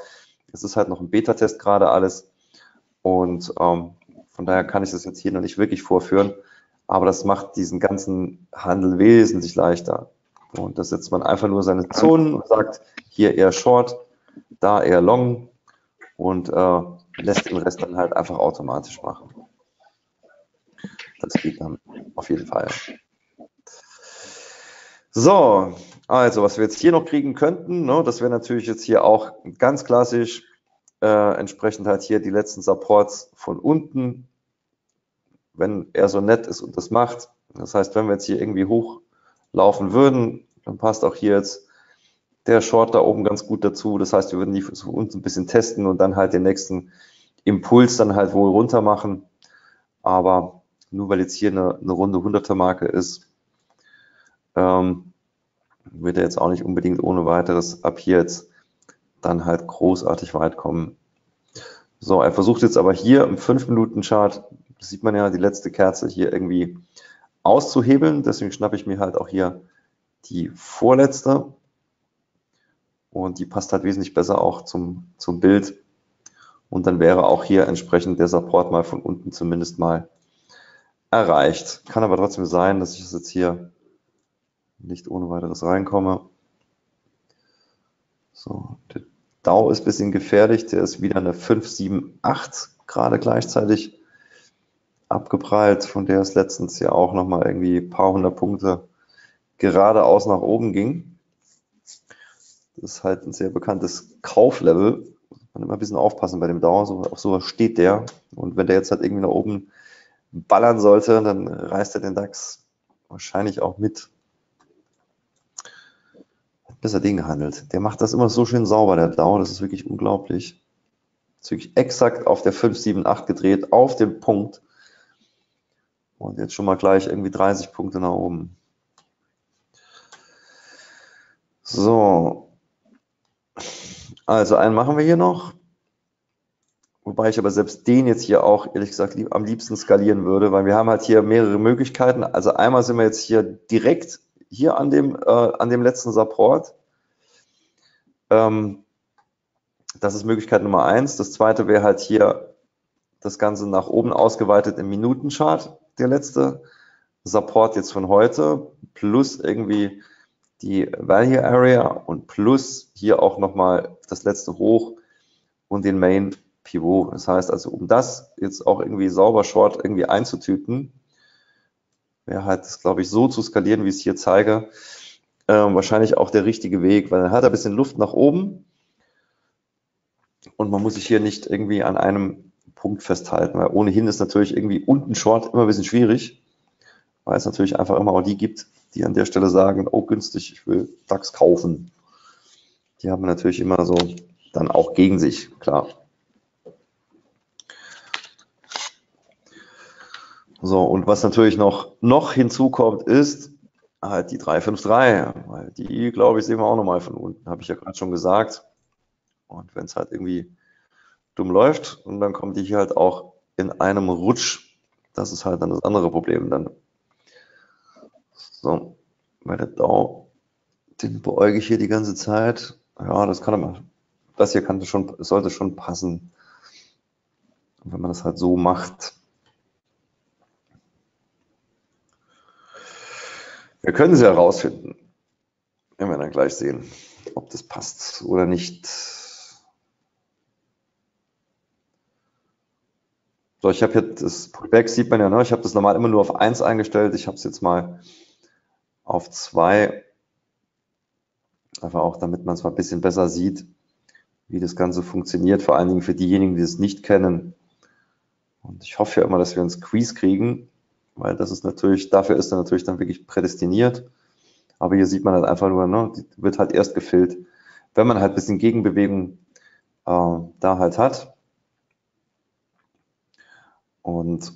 es ist halt noch ein Beta-Test gerade alles und ähm, von daher kann ich das jetzt hier noch nicht wirklich vorführen, aber das macht diesen ganzen Handel wesentlich leichter. Und da setzt man einfach nur seine Zonen und sagt, hier eher Short, da eher Long, und äh, lässt den Rest dann halt einfach automatisch machen. Das geht dann auf jeden Fall. So, also was wir jetzt hier noch kriegen könnten, ne, das wäre natürlich jetzt hier auch ganz klassisch, äh, entsprechend halt hier die letzten Supports von unten, wenn er so nett ist und das macht. Das heißt, wenn wir jetzt hier irgendwie hochlaufen würden, dann passt auch hier jetzt der Short da oben ganz gut dazu. Das heißt, wir würden die für uns ein bisschen testen und dann halt den nächsten Impuls dann halt wohl runter machen. Aber nur weil jetzt hier eine, eine runde 100er Marke ist, ähm, wird er jetzt auch nicht unbedingt ohne weiteres ab hier jetzt dann halt großartig weit kommen. So, er versucht jetzt aber hier im 5-Minuten-Chart, sieht man ja die letzte Kerze hier irgendwie auszuhebeln. Deswegen schnappe ich mir halt auch hier die vorletzte und die passt halt wesentlich besser auch zum, zum Bild. Und dann wäre auch hier entsprechend der Support mal von unten zumindest mal erreicht. Kann aber trotzdem sein, dass ich das jetzt hier nicht ohne weiteres reinkomme. So, der DAO ist ein bisschen gefährlich, der ist wieder eine 5, 7, 8 gerade gleichzeitig abgeprallt, von der es letztens ja auch nochmal irgendwie ein paar hundert Punkte geradeaus nach oben ging. Das ist halt ein sehr bekanntes Kauflevel. Man immer ein bisschen aufpassen bei dem Dauer, so, auf sowas steht der. Und wenn der jetzt halt irgendwie nach oben ballern sollte, dann reißt er den DAX wahrscheinlich auch mit. Hat besser Ding gehandelt. Der macht das immer so schön sauber, der Dauer, das ist wirklich unglaublich. Ist wirklich exakt auf der 5, 7, 8 gedreht, auf den Punkt. Und jetzt schon mal gleich irgendwie 30 Punkte nach oben. So, also einen machen wir hier noch. Wobei ich aber selbst den jetzt hier auch, ehrlich gesagt, lieb, am liebsten skalieren würde, weil wir haben halt hier mehrere Möglichkeiten. Also einmal sind wir jetzt hier direkt hier an dem, äh, an dem letzten Support. Ähm, das ist Möglichkeit Nummer eins. Das zweite wäre halt hier das Ganze nach oben ausgeweitet im Minutenchart, der letzte Support jetzt von heute, plus irgendwie die Value Area und plus hier auch nochmal das letzte Hoch und den Main Pivot. Das heißt also, um das jetzt auch irgendwie sauber short irgendwie einzutüten, wäre halt das, glaube ich, so zu skalieren, wie ich es hier zeige, äh, wahrscheinlich auch der richtige Weg, weil dann hat er ein bisschen Luft nach oben und man muss sich hier nicht irgendwie an einem Punkt festhalten, weil ohnehin ist natürlich irgendwie unten Short immer ein bisschen schwierig, weil es natürlich einfach immer auch die gibt, die an der Stelle sagen, oh günstig, ich will DAX kaufen. Die haben natürlich immer so dann auch gegen sich, klar. So, und was natürlich noch, noch hinzukommt, ist halt die 353, weil die, glaube ich, sehen wir auch nochmal von unten, habe ich ja gerade schon gesagt. Und wenn es halt irgendwie dumm läuft und dann kommt die hier halt auch in einem Rutsch, das ist halt dann das andere Problem dann. So, bei der Dau, den beäuge ich hier die ganze Zeit. Ja, das kann aber, das hier kann schon, sollte schon passen. wenn man das halt so macht, Wir können sie herausfinden. Werden wir dann gleich sehen, ob das passt oder nicht. So, ich habe jetzt das Pullback, sieht man ja, ne? ich habe das normal immer nur auf 1 eingestellt. Ich habe es jetzt mal auf 2. Einfach auch, damit man es mal ein bisschen besser sieht, wie das Ganze funktioniert. Vor allen Dingen für diejenigen, die es nicht kennen. Und ich hoffe ja immer, dass wir einen Squeeze kriegen weil das ist natürlich, dafür ist er natürlich dann wirklich prädestiniert. Aber hier sieht man halt einfach nur, ne, wird halt erst gefüllt, wenn man halt ein bisschen Gegenbewegung äh, da halt hat. Und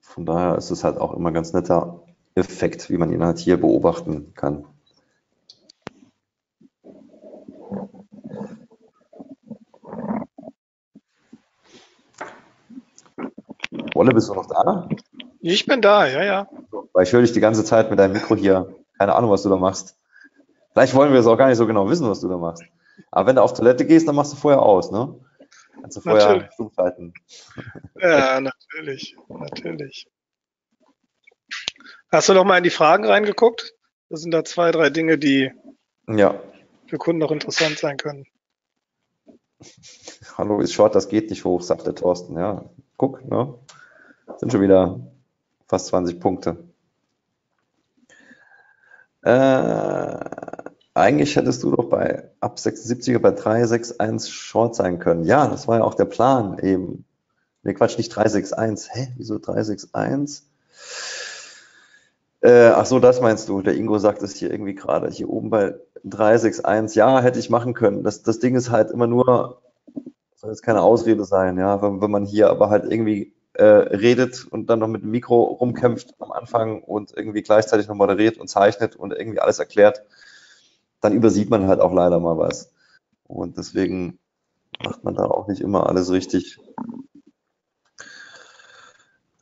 von daher ist es halt auch immer ganz netter Effekt, wie man ihn halt hier beobachten kann. Wolle, bist du noch da? Ich bin da, ja, ja. Weil ich höre dich die ganze Zeit mit deinem Mikro hier. Keine Ahnung, was du da machst. Vielleicht wollen wir es auch gar nicht so genau wissen, was du da machst. Aber wenn du auf Toilette gehst, dann machst du vorher aus, ne? Kannst du vorher stumm Ja, natürlich, natürlich. Hast du noch mal in die Fragen reingeguckt? Das sind da zwei, drei Dinge, die ja. für Kunden noch interessant sein können. Hallo, ist short, das geht nicht hoch, sagt der Thorsten. Ja, guck, ne? Sind schon wieder fast 20 Punkte. Äh, eigentlich hättest du doch bei ab 76er bei 361 Short sein können. Ja, das war ja auch der Plan eben. Ne, Quatsch, nicht 361. Hä, wieso 361? Äh, ach so, das meinst du. Der Ingo sagt es hier irgendwie gerade. Hier oben bei 361. Ja, hätte ich machen können. Das, das Ding ist halt immer nur, soll jetzt keine Ausrede sein, ja, wenn, wenn man hier aber halt irgendwie äh, redet und dann noch mit dem Mikro rumkämpft am Anfang und irgendwie gleichzeitig noch moderiert und zeichnet und irgendwie alles erklärt, dann übersieht man halt auch leider mal was. Und deswegen macht man da auch nicht immer alles richtig.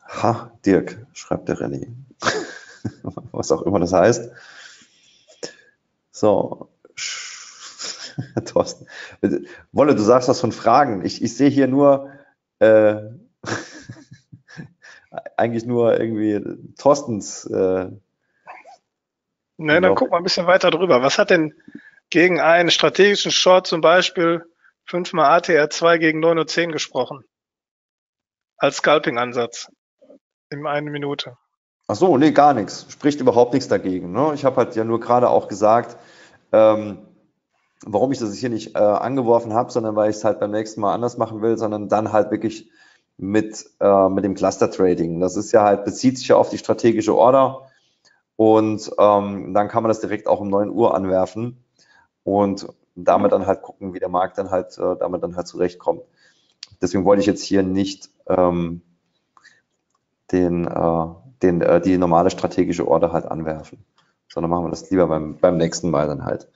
Ha, Dirk, schreibt der René. was auch immer das heißt. So, Thorsten. Wolle, du sagst was von Fragen. Ich, ich sehe hier nur äh, eigentlich nur irgendwie Thorstens. Äh, Ne, dann guck mal ein bisschen weiter drüber. Was hat denn gegen einen strategischen Short zum Beispiel 5 mal ATR 2 gegen 9 und 10 gesprochen? Als Scalping-Ansatz. In einer Minute. Ach so, nee, gar nichts. Spricht überhaupt nichts dagegen. Ne? Ich habe halt ja nur gerade auch gesagt, ähm, warum ich das hier nicht äh, angeworfen habe, sondern weil ich es halt beim nächsten Mal anders machen will, sondern dann halt wirklich mit, äh, mit dem Cluster Trading. Das ist ja halt, bezieht sich ja auf die strategische Order und ähm, dann kann man das direkt auch um 9 Uhr anwerfen und damit dann halt gucken, wie der Markt dann halt äh, damit dann halt zurechtkommt. Deswegen wollte ich jetzt hier nicht ähm, den, äh, den, äh, die normale strategische Order halt anwerfen, sondern machen wir das lieber beim, beim nächsten Mal dann halt.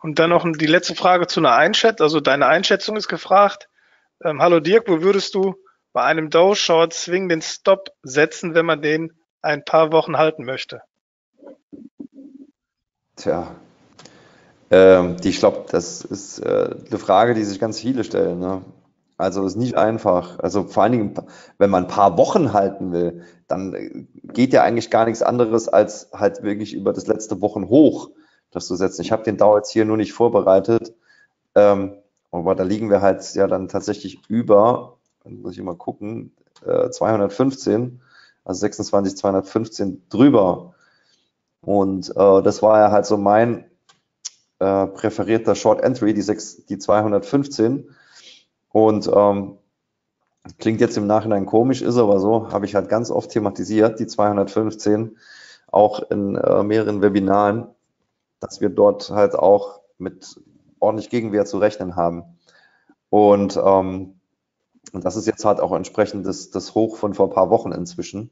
Und dann noch die letzte Frage zu einer Einschätzung. Also deine Einschätzung ist gefragt. Ähm, hallo Dirk, wo würdest du bei einem Dow Short zwingend den Stop setzen, wenn man den ein paar Wochen halten möchte? Tja, ähm, ich glaube, das ist äh, eine Frage, die sich ganz viele stellen. Ne? Also ist nicht einfach. Also vor allen Dingen, wenn man ein paar Wochen halten will, dann geht ja eigentlich gar nichts anderes als halt wirklich über das letzte Wochen hoch, das zu setzen. Ich habe den DAO jetzt hier nur nicht vorbereitet, ähm, aber da liegen wir halt ja dann tatsächlich über, muss ich mal gucken, äh, 215, also 26, 215 drüber. Und äh, das war ja halt so mein äh, präferierter Short Entry, die, 6, die 215. Und ähm, klingt jetzt im Nachhinein komisch, ist aber so, habe ich halt ganz oft thematisiert, die 215, auch in äh, mehreren Webinaren, dass wir dort halt auch mit ordentlich Gegenwehr zu rechnen haben. Und, ähm, das ist jetzt halt auch entsprechend das, das Hoch von vor ein paar Wochen inzwischen.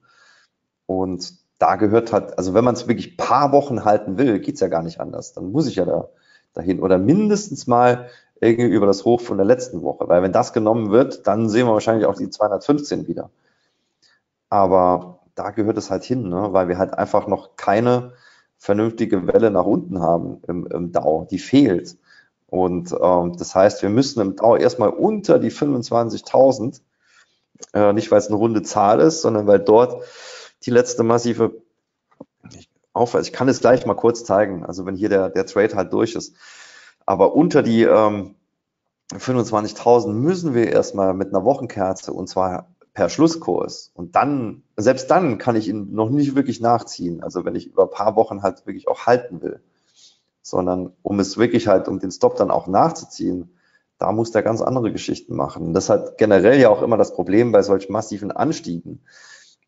Und da gehört halt, also wenn man es wirklich paar Wochen halten will, geht's ja gar nicht anders. Dann muss ich ja da dahin oder mindestens mal irgendwie über das Hoch von der letzten Woche. Weil wenn das genommen wird, dann sehen wir wahrscheinlich auch die 215 wieder. Aber da gehört es halt hin, ne? weil wir halt einfach noch keine vernünftige Welle nach unten haben im, im DAO. Die fehlt. Und ähm, das heißt, wir müssen im DAO erstmal unter die 25.000, äh, nicht weil es eine runde Zahl ist, sondern weil dort die letzte massive Aufwärts. Ich kann es gleich mal kurz zeigen, also wenn hier der, der Trade halt durch ist. Aber unter die ähm, 25.000 müssen wir erstmal mit einer Wochenkerze und zwar per Schlusskurs. Und dann, selbst dann kann ich ihn noch nicht wirklich nachziehen. Also wenn ich über ein paar Wochen halt wirklich auch halten will. Sondern um es wirklich halt, um den Stop dann auch nachzuziehen, da muss der ganz andere Geschichten machen. Das hat generell ja auch immer das Problem bei solch massiven Anstiegen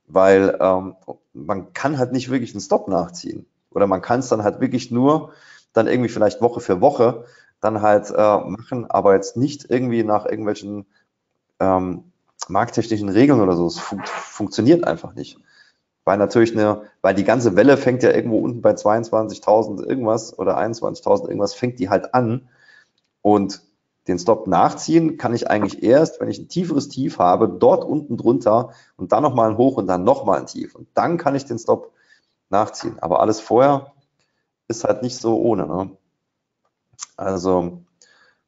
weil ähm, man kann halt nicht wirklich einen Stop nachziehen. Oder man kann es dann halt wirklich nur dann irgendwie vielleicht Woche für Woche dann halt äh, machen, aber jetzt nicht irgendwie nach irgendwelchen ähm, markttechnischen Regeln oder so. Es fun funktioniert einfach nicht. Weil natürlich eine, weil die ganze Welle fängt ja irgendwo unten bei 22.000 irgendwas oder 21.000 irgendwas, fängt die halt an. Und den Stop nachziehen kann ich eigentlich erst, wenn ich ein tieferes Tief habe, dort unten drunter und dann nochmal ein Hoch und dann nochmal ein Tief. Und dann kann ich den Stop nachziehen. Aber alles vorher ist halt nicht so ohne. Ne? Also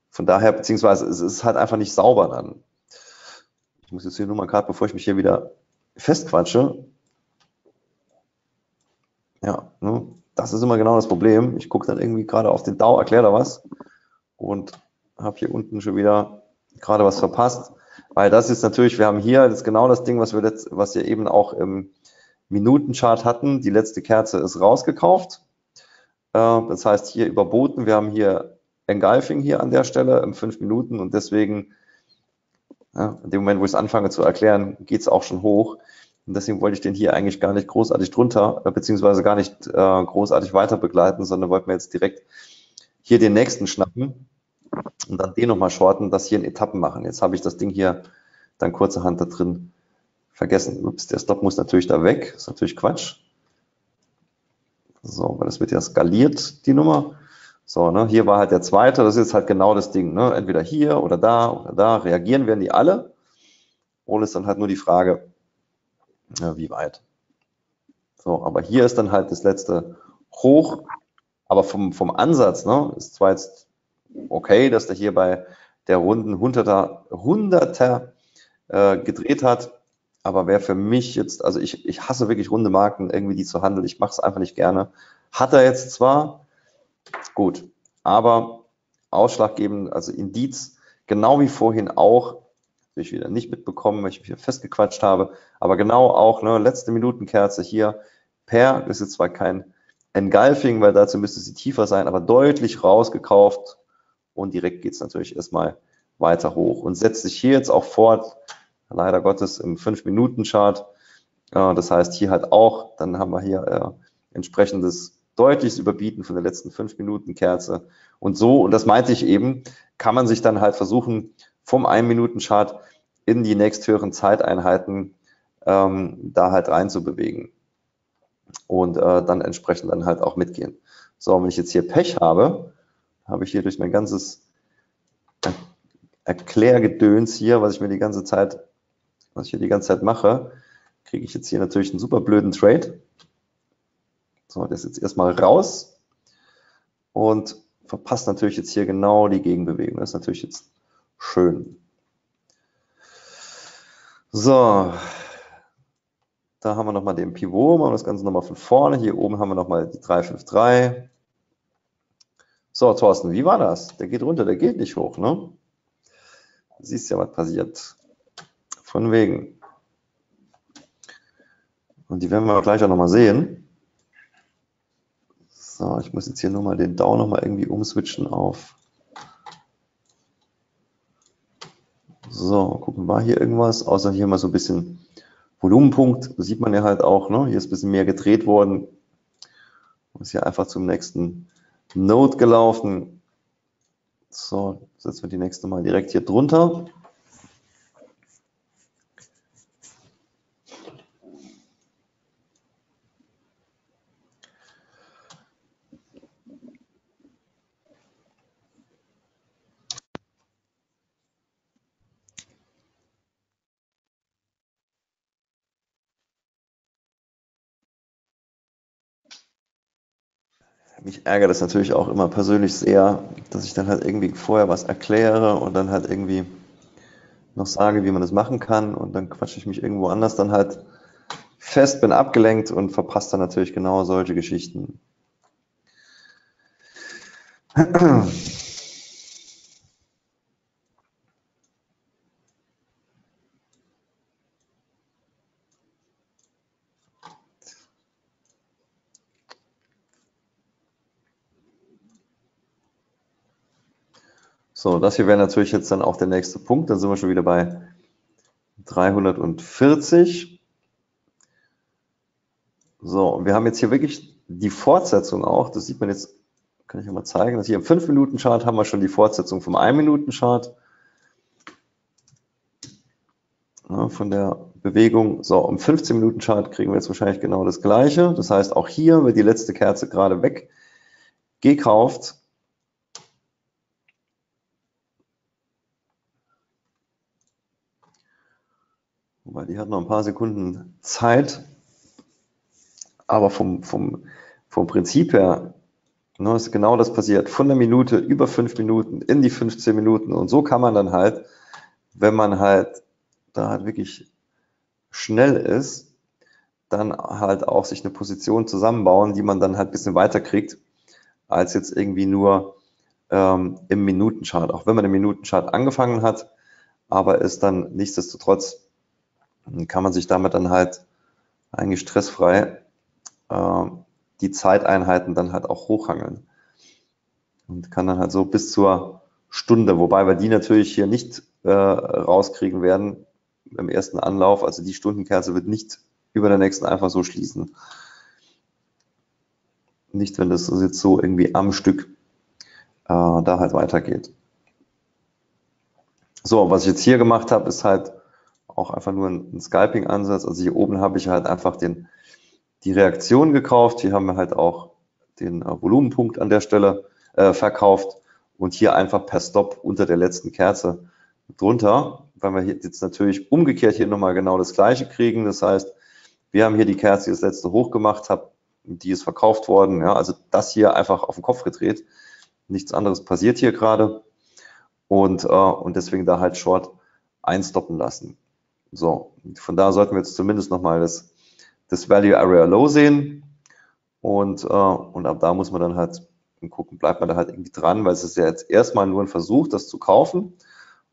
von daher, beziehungsweise es ist halt einfach nicht sauber dann. Ich muss jetzt hier nur mal gerade, bevor ich mich hier wieder festquatsche. Ja, ne? das ist immer genau das Problem. Ich gucke dann irgendwie gerade auf den DAO, erkläre da was und habe hier unten schon wieder gerade was verpasst, weil das ist natürlich, wir haben hier, das genau das Ding, was wir, letzt, was wir eben auch im Minutenchart hatten. Die letzte Kerze ist rausgekauft. Äh, das heißt, hier überboten. Wir haben hier Engulfing hier an der Stelle in fünf Minuten und deswegen, in dem Moment, wo ich es anfange zu erklären, geht es auch schon hoch. Und deswegen wollte ich den hier eigentlich gar nicht großartig drunter, äh, beziehungsweise gar nicht äh, großartig weiter begleiten, sondern wollten wir jetzt direkt hier den nächsten schnappen und dann den nochmal shorten, das hier in Etappen machen. Jetzt habe ich das Ding hier dann kurzerhand da drin vergessen. Ups, der Stop muss natürlich da weg. Ist natürlich Quatsch. So, weil das wird ja skaliert, die Nummer. So, ne, hier war halt der zweite, das ist jetzt halt genau das Ding, ne? Entweder hier oder da oder da. Reagieren werden die alle. Und ist dann halt nur die Frage, ja, wie weit. So, aber hier ist dann halt das letzte hoch. Aber vom, vom Ansatz, ne, ist zwar jetzt okay, dass der hier bei der Runden Hunderter, Hunderter äh, gedreht hat. Aber wer für mich jetzt, also ich, ich hasse wirklich runde Marken, irgendwie die zu handeln. Ich mache es einfach nicht gerne. Hat er jetzt zwar, gut, aber ausschlaggebend, also Indiz, genau wie vorhin auch, habe ich wieder nicht mitbekommen, weil ich mich festgequatscht habe, aber genau auch, ne, letzte Minutenkerze hier, per, das ist jetzt zwar kein Engulfing, weil dazu müsste sie tiefer sein, aber deutlich rausgekauft, und direkt geht es natürlich erstmal weiter hoch und setzt sich hier jetzt auch fort, leider Gottes im 5-Minuten-Chart. Äh, das heißt hier halt auch, dann haben wir hier äh, entsprechendes deutliches Überbieten von der letzten 5-Minuten-Kerze. Und so, und das meinte ich eben, kann man sich dann halt versuchen, vom 1-Minuten-Chart in die nächsthöheren Zeiteinheiten ähm, da halt reinzubewegen und äh, dann entsprechend dann halt auch mitgehen. So, wenn ich jetzt hier Pech habe, habe ich hier durch mein ganzes Erklärgedöns hier, was ich mir die ganze Zeit, was ich hier die ganze Zeit mache, kriege ich jetzt hier natürlich einen super blöden Trade. So, der ist jetzt erstmal raus und verpasst natürlich jetzt hier genau die Gegenbewegung. Das ist natürlich jetzt schön. So, da haben wir nochmal den Pivot, machen das Ganze nochmal von vorne. Hier oben haben wir nochmal die 353. So, Thorsten, wie war das? Der geht runter, der geht nicht hoch, ne? Siehst ja, was passiert. Von wegen. Und die werden wir gleich auch nochmal sehen. So, ich muss jetzt hier nur mal den Down nochmal irgendwie umswitchen auf. So, gucken, war hier irgendwas? Außer hier mal so ein bisschen Volumenpunkt, sieht man ja halt auch. Ne? Hier ist ein bisschen mehr gedreht worden. Ist hier einfach zum nächsten Node gelaufen. So, setzen wir die nächste mal direkt hier drunter. Mich ärgert es natürlich auch immer persönlich sehr, dass ich dann halt irgendwie vorher was erkläre und dann halt irgendwie noch sage, wie man das machen kann und dann quatsche ich mich irgendwo anders dann halt fest, bin abgelenkt und verpasse dann natürlich genau solche Geschichten. So, das hier wäre natürlich jetzt dann auch der nächste Punkt. Dann sind wir schon wieder bei 340. So, wir haben jetzt hier wirklich die Fortsetzung auch. Das sieht man jetzt, kann ich mal zeigen. dass hier im 5-Minuten-Chart haben wir schon die Fortsetzung vom 1-Minuten-Chart. Ja, von der Bewegung. So, im 15-Minuten-Chart kriegen wir jetzt wahrscheinlich genau das Gleiche. Das heißt, auch hier wird die letzte Kerze gerade weg weil die hat noch ein paar Sekunden Zeit. Aber vom, vom, vom Prinzip her ne, ist genau das passiert. Von der Minute über fünf Minuten in die 15 Minuten. Und so kann man dann halt, wenn man halt da halt wirklich schnell ist, dann halt auch sich eine Position zusammenbauen, die man dann halt ein bisschen weiter kriegt, als jetzt irgendwie nur ähm, im Minutenchart. Auch wenn man im Minutenchart angefangen hat, aber ist dann nichtsdestotrotz kann man sich damit dann halt eigentlich stressfrei äh, die Zeiteinheiten dann halt auch hochhangeln. Und kann dann halt so bis zur Stunde, wobei wir die natürlich hier nicht äh, rauskriegen werden im ersten Anlauf. Also die Stundenkerze wird nicht über der nächsten einfach so schließen. Nicht, wenn das jetzt so irgendwie am Stück äh, da halt weitergeht. So, was ich jetzt hier gemacht habe, ist halt auch einfach nur ein, ein Scalping-Ansatz. Also hier oben habe ich halt einfach den, die Reaktion gekauft. Hier haben wir halt auch den äh, Volumenpunkt an der Stelle äh, verkauft und hier einfach per Stop unter der letzten Kerze drunter, weil wir jetzt natürlich umgekehrt hier nochmal genau das gleiche kriegen. Das heißt, wir haben hier die Kerze, die das letzte hoch gemacht hat, die ist verkauft worden. Ja, also das hier einfach auf den Kopf gedreht. Nichts anderes passiert hier gerade. Und, äh, und deswegen da halt Short einstoppen lassen. So, von da sollten wir jetzt zumindest nochmal das, das Value Area Low sehen. Und, äh, und ab da muss man dann halt gucken, bleibt man da halt irgendwie dran, weil es ist ja jetzt erstmal nur ein Versuch, das zu kaufen.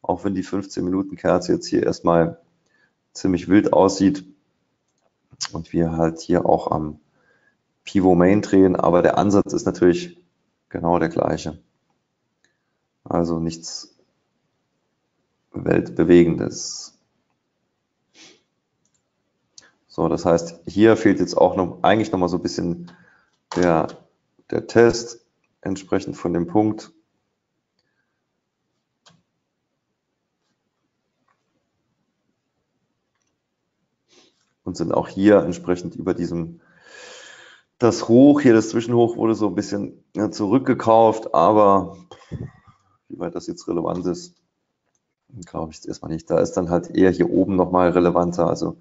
Auch wenn die 15 Minuten Kerze jetzt hier erstmal ziemlich wild aussieht und wir halt hier auch am Pivot Main drehen, aber der Ansatz ist natürlich genau der gleiche. Also nichts Weltbewegendes. So, das heißt, hier fehlt jetzt auch noch eigentlich noch mal so ein bisschen der, der Test entsprechend von dem Punkt. Und sind auch hier entsprechend über diesem, das Hoch, hier das Zwischenhoch wurde so ein bisschen zurückgekauft, aber wie weit das jetzt relevant ist, glaube ich erstmal nicht. Da ist dann halt eher hier oben nochmal relevanter, also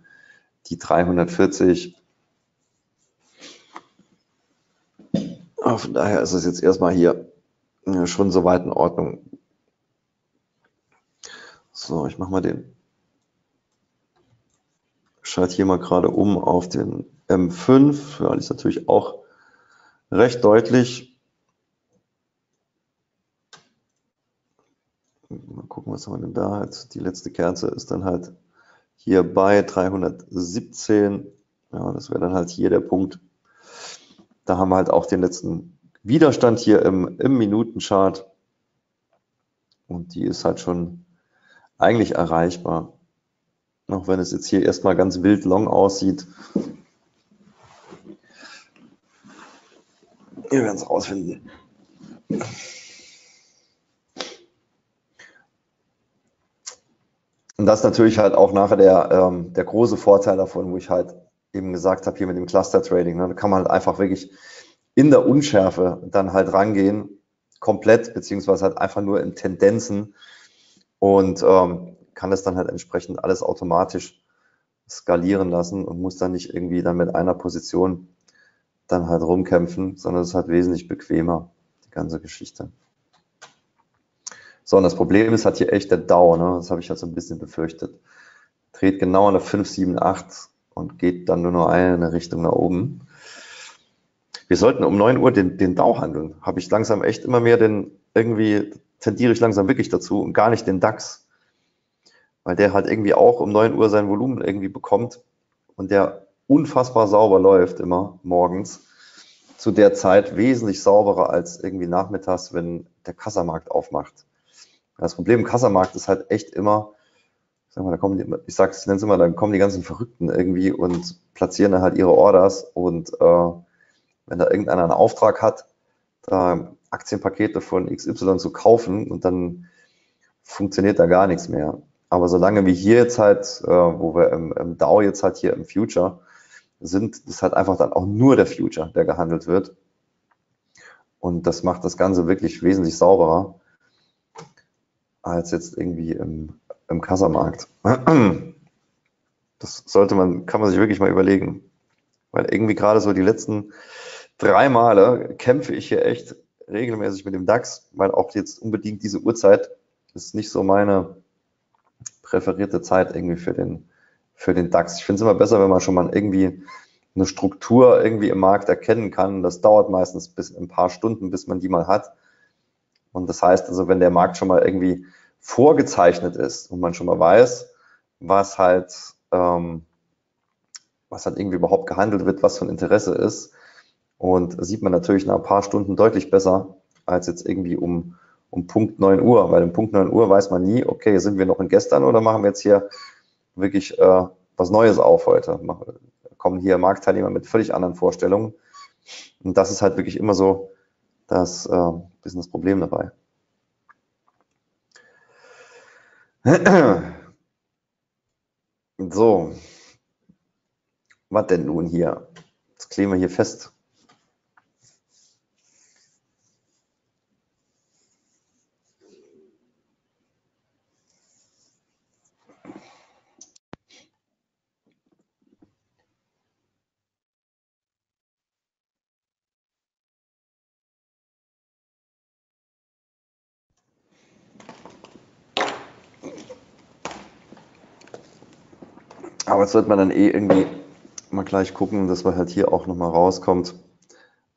die 340. Aber von daher ist es jetzt erstmal hier schon soweit in Ordnung. So, ich mache mal den schalte hier mal gerade um auf den M5. Ja, ist natürlich auch recht deutlich. Mal gucken, was haben wir denn da? Die letzte Kerze ist dann halt hier bei 317. Ja, das wäre dann halt hier der Punkt. Da haben wir halt auch den letzten Widerstand hier im, im Minutenchart. Und die ist halt schon eigentlich erreichbar. Auch wenn es jetzt hier erstmal ganz wild long aussieht. Wir werden es rausfinden. Und das ist natürlich halt auch nachher der, ähm, der große Vorteil davon, wo ich halt eben gesagt habe, hier mit dem Cluster Trading. Ne, da kann man halt einfach wirklich in der Unschärfe dann halt rangehen, komplett, beziehungsweise halt einfach nur in Tendenzen und ähm, kann das dann halt entsprechend alles automatisch skalieren lassen und muss dann nicht irgendwie dann mit einer Position dann halt rumkämpfen, sondern es ist halt wesentlich bequemer, die ganze Geschichte. So, und das Problem ist halt hier echt der Dow, ne? das habe ich halt so ein bisschen befürchtet. Dreht genau an der 5, 7, 8 und geht dann nur noch eine Richtung nach oben. Wir sollten um 9 Uhr den, den Dow handeln. Habe ich langsam echt immer mehr den, irgendwie tendiere ich langsam wirklich dazu und gar nicht den DAX. Weil der halt irgendwie auch um 9 Uhr sein Volumen irgendwie bekommt und der unfassbar sauber läuft immer morgens. Zu der Zeit wesentlich sauberer als irgendwie nachmittags, wenn der Kassamarkt aufmacht. Das Problem im Kassamarkt ist halt echt immer, sag mal, da kommen die, ich sag's, ich nenne es immer, dann kommen die ganzen Verrückten irgendwie und platzieren dann halt ihre Orders und äh, wenn da irgendeiner einen Auftrag hat, da Aktienpakete von XY zu kaufen und dann funktioniert da gar nichts mehr. Aber solange wir hier jetzt halt, äh, wo wir im, im DAO jetzt halt hier im Future sind, ist halt einfach dann auch nur der Future, der gehandelt wird. Und das macht das Ganze wirklich wesentlich sauberer als jetzt irgendwie im, im Kassamarkt. Das sollte man, kann man sich wirklich mal überlegen. Weil irgendwie gerade so die letzten drei Male kämpfe ich hier echt regelmäßig mit dem DAX, weil auch jetzt unbedingt diese Uhrzeit ist nicht so meine präferierte Zeit irgendwie für den, für den DAX. Ich finde es immer besser, wenn man schon mal irgendwie eine Struktur irgendwie im Markt erkennen kann. Das dauert meistens bis ein paar Stunden, bis man die mal hat. Und das heißt also, wenn der Markt schon mal irgendwie vorgezeichnet ist und man schon mal weiß, was halt, ähm, was halt irgendwie überhaupt gehandelt wird, was von Interesse ist, und sieht man natürlich nach ein paar Stunden deutlich besser als jetzt irgendwie um, um Punkt 9 Uhr, weil um Punkt 9 Uhr weiß man nie, okay, sind wir noch in gestern oder machen wir jetzt hier wirklich äh, was Neues auf heute? kommen hier Marktteilnehmer mit völlig anderen Vorstellungen. Und das ist halt wirklich immer so das äh, bisschen das Problem dabei. So, was denn nun hier? Jetzt kleben wir hier fest. Aber jetzt sollte man dann eh irgendwie mal gleich gucken, dass man halt hier auch nochmal rauskommt,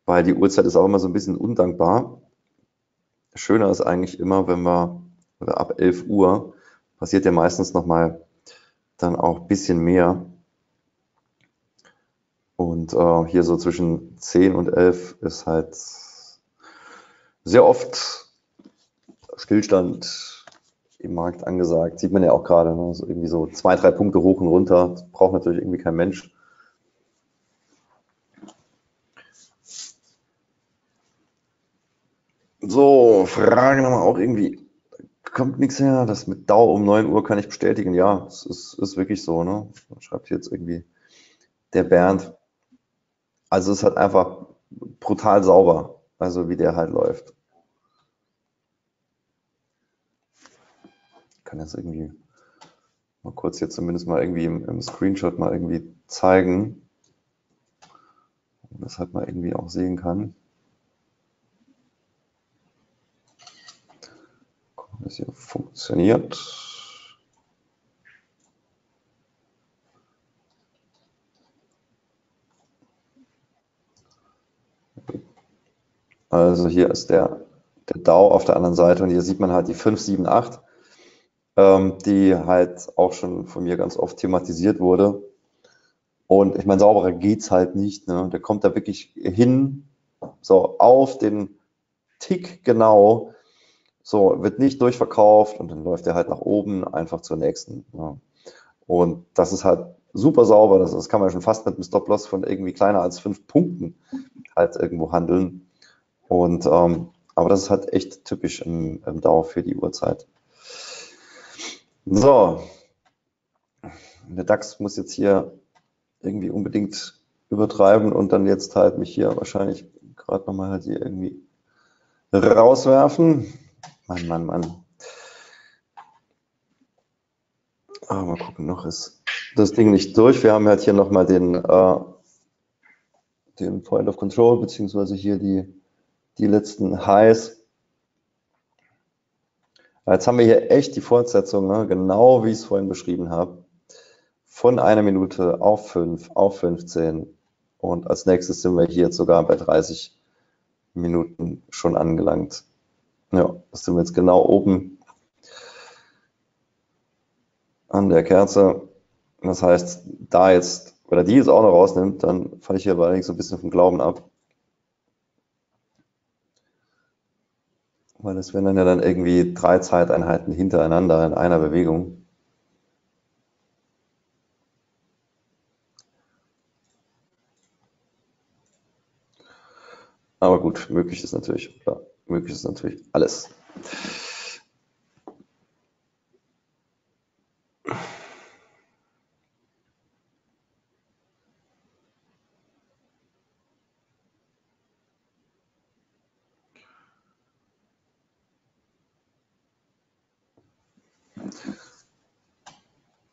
weil die Uhrzeit ist auch immer so ein bisschen undankbar. Schöner ist eigentlich immer, wenn wir, oder ab 11 Uhr, passiert ja meistens nochmal dann auch ein bisschen mehr. Und äh, hier so zwischen 10 und 11 ist halt sehr oft Stillstand im Markt angesagt. Sieht man ja auch gerade, ne? so irgendwie so zwei, drei Punkte hoch und runter. Das braucht natürlich irgendwie kein Mensch. So, Frage nochmal auch irgendwie. Kommt nichts her. Das mit Dau um 9 Uhr kann ich bestätigen. Ja, es ist, ist wirklich so. Ne? Schreibt jetzt irgendwie der Bernd. Also es ist halt einfach brutal sauber, also wie der halt läuft. kann jetzt irgendwie mal kurz hier zumindest mal irgendwie im, im Screenshot mal irgendwie zeigen, das halt mal irgendwie auch sehen kann. Gucken, das hier funktioniert. Also hier ist der, der DAO auf der anderen Seite und hier sieht man halt die 578 ähm, die halt auch schon von mir ganz oft thematisiert wurde. Und ich meine, sauberer geht's halt nicht. Ne? Der kommt da wirklich hin, so auf den Tick genau, so wird nicht durchverkauft und dann läuft er halt nach oben einfach zur nächsten. Ja. Und das ist halt super sauber. Das, das kann man schon fast mit einem Stop-Loss von irgendwie kleiner als fünf Punkten halt irgendwo handeln. Und ähm, aber das ist halt echt typisch im, im DAO für die Uhrzeit. So, der DAX muss jetzt hier irgendwie unbedingt übertreiben und dann jetzt halt mich hier wahrscheinlich gerade nochmal halt hier irgendwie rauswerfen. Mann, Mann, Mann. Aber mal gucken, noch ist das Ding nicht durch. Wir haben halt hier nochmal den, äh, den Point of Control, beziehungsweise hier die, die letzten Highs. Jetzt haben wir hier echt die Fortsetzung, ne? genau wie ich es vorhin beschrieben habe. Von einer Minute auf fünf, auf 15. Und als nächstes sind wir hier jetzt sogar bei 30 Minuten schon angelangt. Ja, das sind wir jetzt genau oben an der Kerze. Das heißt, da jetzt, wenn er die jetzt auch noch rausnimmt, dann falle ich hier allerdings so ein bisschen vom Glauben ab. Weil es wären dann ja dann irgendwie drei Zeiteinheiten hintereinander in einer Bewegung. Aber gut, möglich ist natürlich, klar, möglich ist natürlich alles.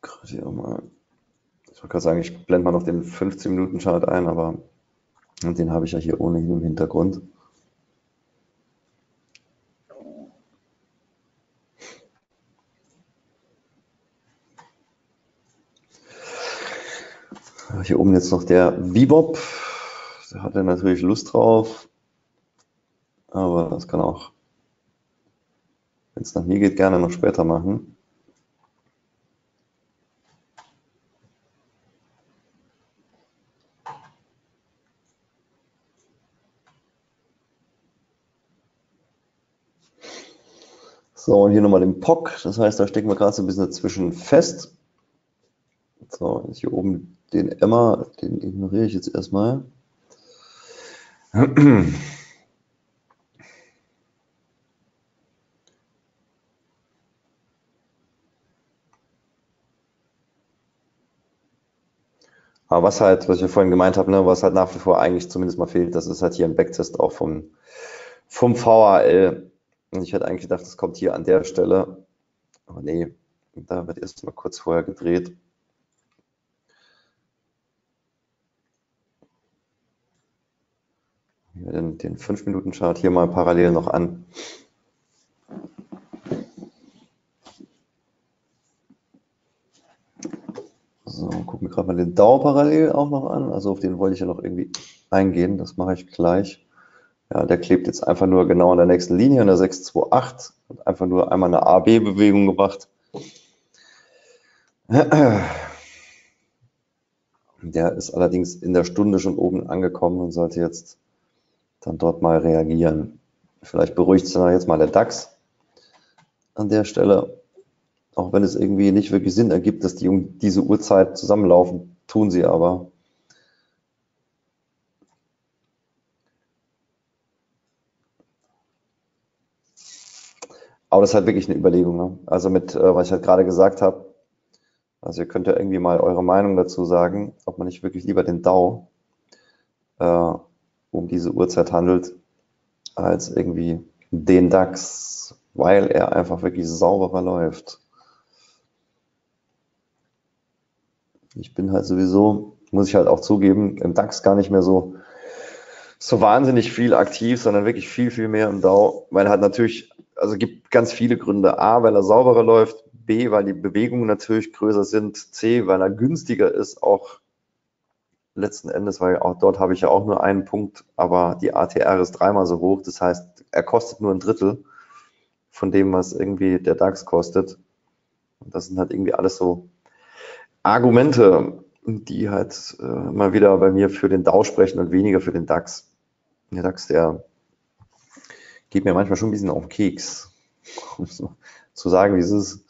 Gerade hier mal, ich wollte gerade sagen, ich blende mal noch den 15-Minuten-Chart ein, aber den habe ich ja hier ohnehin im Hintergrund. Hier oben jetzt noch der Bebop. Da hat er natürlich Lust drauf. Aber das kann auch, wenn es nach mir geht, gerne noch später machen. So, und hier nochmal den POC. Das heißt, da stecken wir gerade so ein bisschen dazwischen fest. So, hier oben den Emma, den ignoriere ich jetzt erstmal. Aber was halt, was ich vorhin gemeint habe, ne, was halt nach wie vor eigentlich zumindest mal fehlt, das ist halt hier ein Backtest auch vom, vom VAL. Und ich hätte eigentlich gedacht, das kommt hier an der Stelle. Aber nee, da wird erst mal kurz vorher gedreht. Den, den 5-Minuten-Chart hier mal parallel noch an. So, gucken wir gerade mal den Dauer parallel auch noch an. Also auf den wollte ich ja noch irgendwie eingehen. Das mache ich gleich. Ja, der klebt jetzt einfach nur genau an der nächsten Linie, an der 628, hat einfach nur einmal eine A-B-Bewegung gemacht. Der ist allerdings in der Stunde schon oben angekommen und sollte jetzt dann dort mal reagieren. Vielleicht beruhigt sich dann jetzt mal der DAX an der Stelle. Auch wenn es irgendwie nicht wirklich Sinn ergibt, dass die um diese Uhrzeit zusammenlaufen, tun sie aber. Aber das ist halt wirklich eine Überlegung. Ne? Also mit, äh, was ich halt gerade gesagt habe, also ihr könnt ja irgendwie mal eure Meinung dazu sagen, ob man nicht wirklich lieber den DAO äh, um diese Uhrzeit handelt, als irgendwie den DAX, weil er einfach wirklich sauberer läuft. Ich bin halt sowieso, muss ich halt auch zugeben, im DAX gar nicht mehr so, so wahnsinnig viel aktiv, sondern wirklich viel, viel mehr im DAO, weil er halt natürlich also gibt ganz viele Gründe. A, weil er sauberer läuft, B, weil die Bewegungen natürlich größer sind, C, weil er günstiger ist, auch letzten Endes, weil auch dort habe ich ja auch nur einen Punkt, aber die ATR ist dreimal so hoch. Das heißt, er kostet nur ein Drittel von dem, was irgendwie der DAX kostet. Und das sind halt irgendwie alles so Argumente, die halt äh, mal wieder bei mir für den DAO sprechen und weniger für den DAX. Der DAX, der geht mir manchmal schon ein bisschen auf den Keks, um so zu sagen, wie es ist.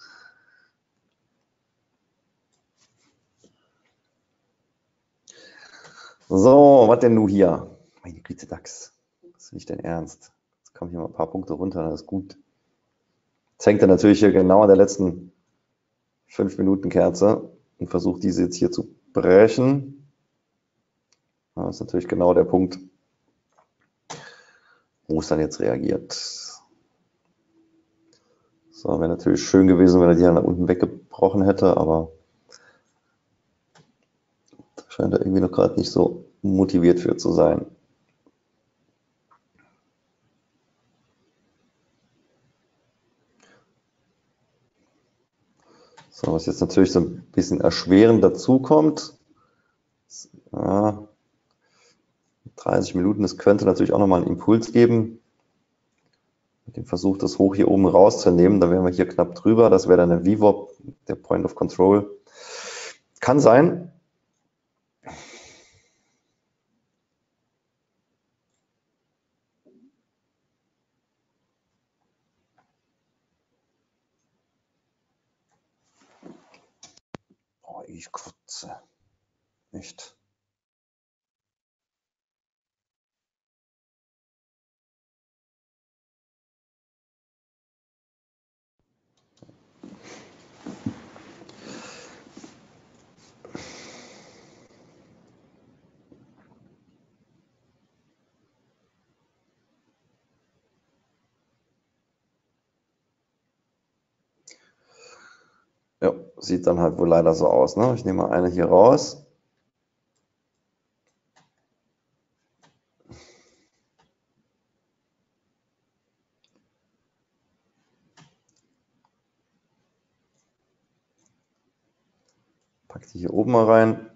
So, was denn nun hier? Meine Güte, DAX. Das ist nicht dein Ernst. Jetzt kommen hier mal ein paar Punkte runter, das ist gut. Jetzt hängt er natürlich hier genau an der letzten 5 Minuten Kerze und versucht diese jetzt hier zu brechen. Das ist natürlich genau der Punkt, wo es dann jetzt reagiert. So, wäre natürlich schön gewesen, wenn er die nach unten weggebrochen hätte, aber scheint er irgendwie noch gerade nicht so motiviert für zu sein. So, was jetzt natürlich so ein bisschen erschwerend dazu kommt. Ja, 30 Minuten, das könnte natürlich auch nochmal einen Impuls geben. Mit dem Versuch, das hoch hier oben rauszunehmen, da wären wir hier knapp drüber. Das wäre dann ein VWAP, der Point of Control. Kann sein. Ich kotze. Nicht. Ja, sieht dann halt wohl leider so aus. Ne? Ich nehme mal eine hier raus. Pack die hier oben mal rein.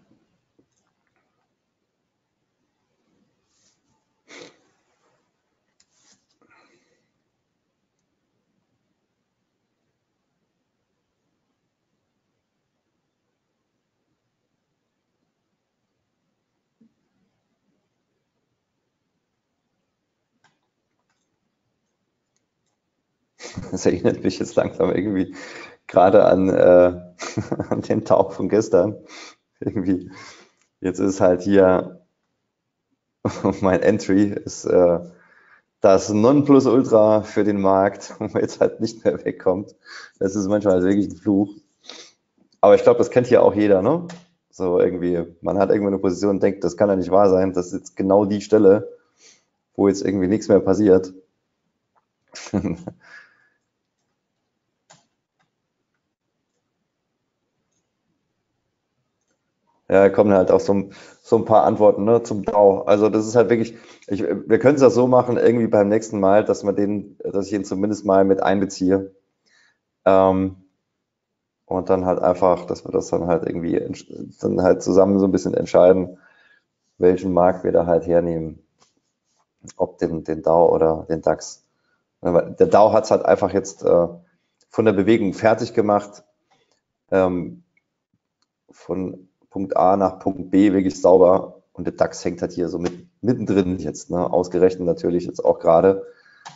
Das erinnert mich jetzt langsam irgendwie gerade an, äh, an den Tauch von gestern. Irgendwie, jetzt ist halt hier mein Entry ist äh, das Nonplusultra für den Markt, wo man jetzt halt nicht mehr wegkommt. Das ist manchmal halt wirklich ein Fluch. Aber ich glaube, das kennt hier auch jeder, ne? So irgendwie, man hat irgendwo eine Position und denkt, das kann ja nicht wahr sein. Das ist jetzt genau die Stelle, wo jetzt irgendwie nichts mehr passiert. Ja, kommen halt auch so, so ein paar Antworten ne, zum DAO. Also das ist halt wirklich, ich, wir können es ja so machen, irgendwie beim nächsten Mal, dass man den, dass ich ihn zumindest mal mit einbeziehe. Ähm, und dann halt einfach, dass wir das dann halt irgendwie dann halt zusammen so ein bisschen entscheiden, welchen Markt wir da halt hernehmen. Ob den, den DAO oder den DAX. Der DAO hat es halt einfach jetzt äh, von der Bewegung fertig gemacht. Ähm, von Punkt A nach Punkt B wirklich sauber und der DAX hängt halt hier so mit, mittendrin jetzt, ne? ausgerechnet natürlich jetzt auch gerade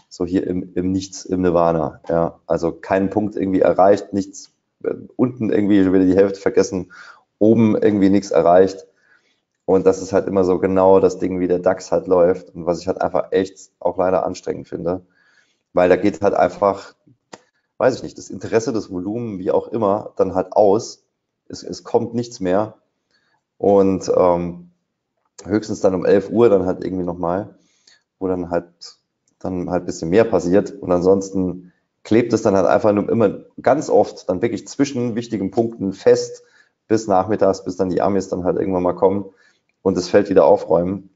so hier im, im Nichts, im Nirvana. Ja? Also keinen Punkt irgendwie erreicht, nichts, äh, unten irgendwie wieder die Hälfte vergessen, oben irgendwie nichts erreicht. Und das ist halt immer so genau das Ding, wie der DAX halt läuft und was ich halt einfach echt auch leider anstrengend finde, weil da geht halt einfach, weiß ich nicht, das Interesse, das Volumen, wie auch immer, dann halt aus. Es, es kommt nichts mehr und ähm, höchstens dann um 11 Uhr dann halt irgendwie nochmal, wo dann halt dann halt ein bisschen mehr passiert. Und ansonsten klebt es dann halt einfach nur immer ganz oft dann wirklich zwischen wichtigen Punkten fest bis nachmittags, bis dann die Amis dann halt irgendwann mal kommen und das Feld wieder aufräumen.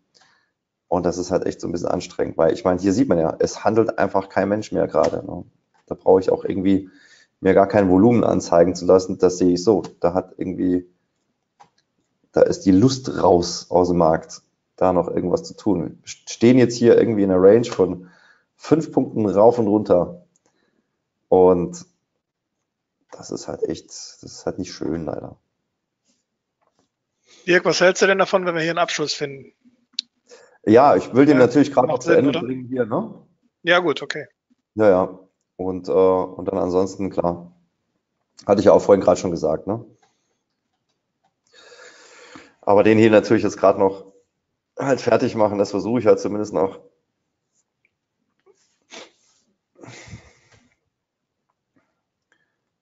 Und das ist halt echt so ein bisschen anstrengend, weil ich meine, hier sieht man ja, es handelt einfach kein Mensch mehr gerade. Ne? Da brauche ich auch irgendwie mir gar kein Volumen anzeigen zu lassen. Das sehe ich so. Da hat irgendwie da ist die Lust raus aus dem Markt, da noch irgendwas zu tun. Wir stehen jetzt hier irgendwie in einer Range von fünf Punkten rauf und runter. Und das ist halt echt, das ist halt nicht schön, leider. Dirk, was hältst du denn davon, wenn wir hier einen Abschluss finden? Ja, ich will den ja, natürlich gerade noch zu Ende oder? bringen hier, ne? Ja, gut, okay. Ja, ja. Und, äh, und dann ansonsten, klar. Hatte ich ja auch vorhin gerade schon gesagt, ne? Aber den hier natürlich jetzt gerade noch halt fertig machen, das versuche ich halt zumindest noch.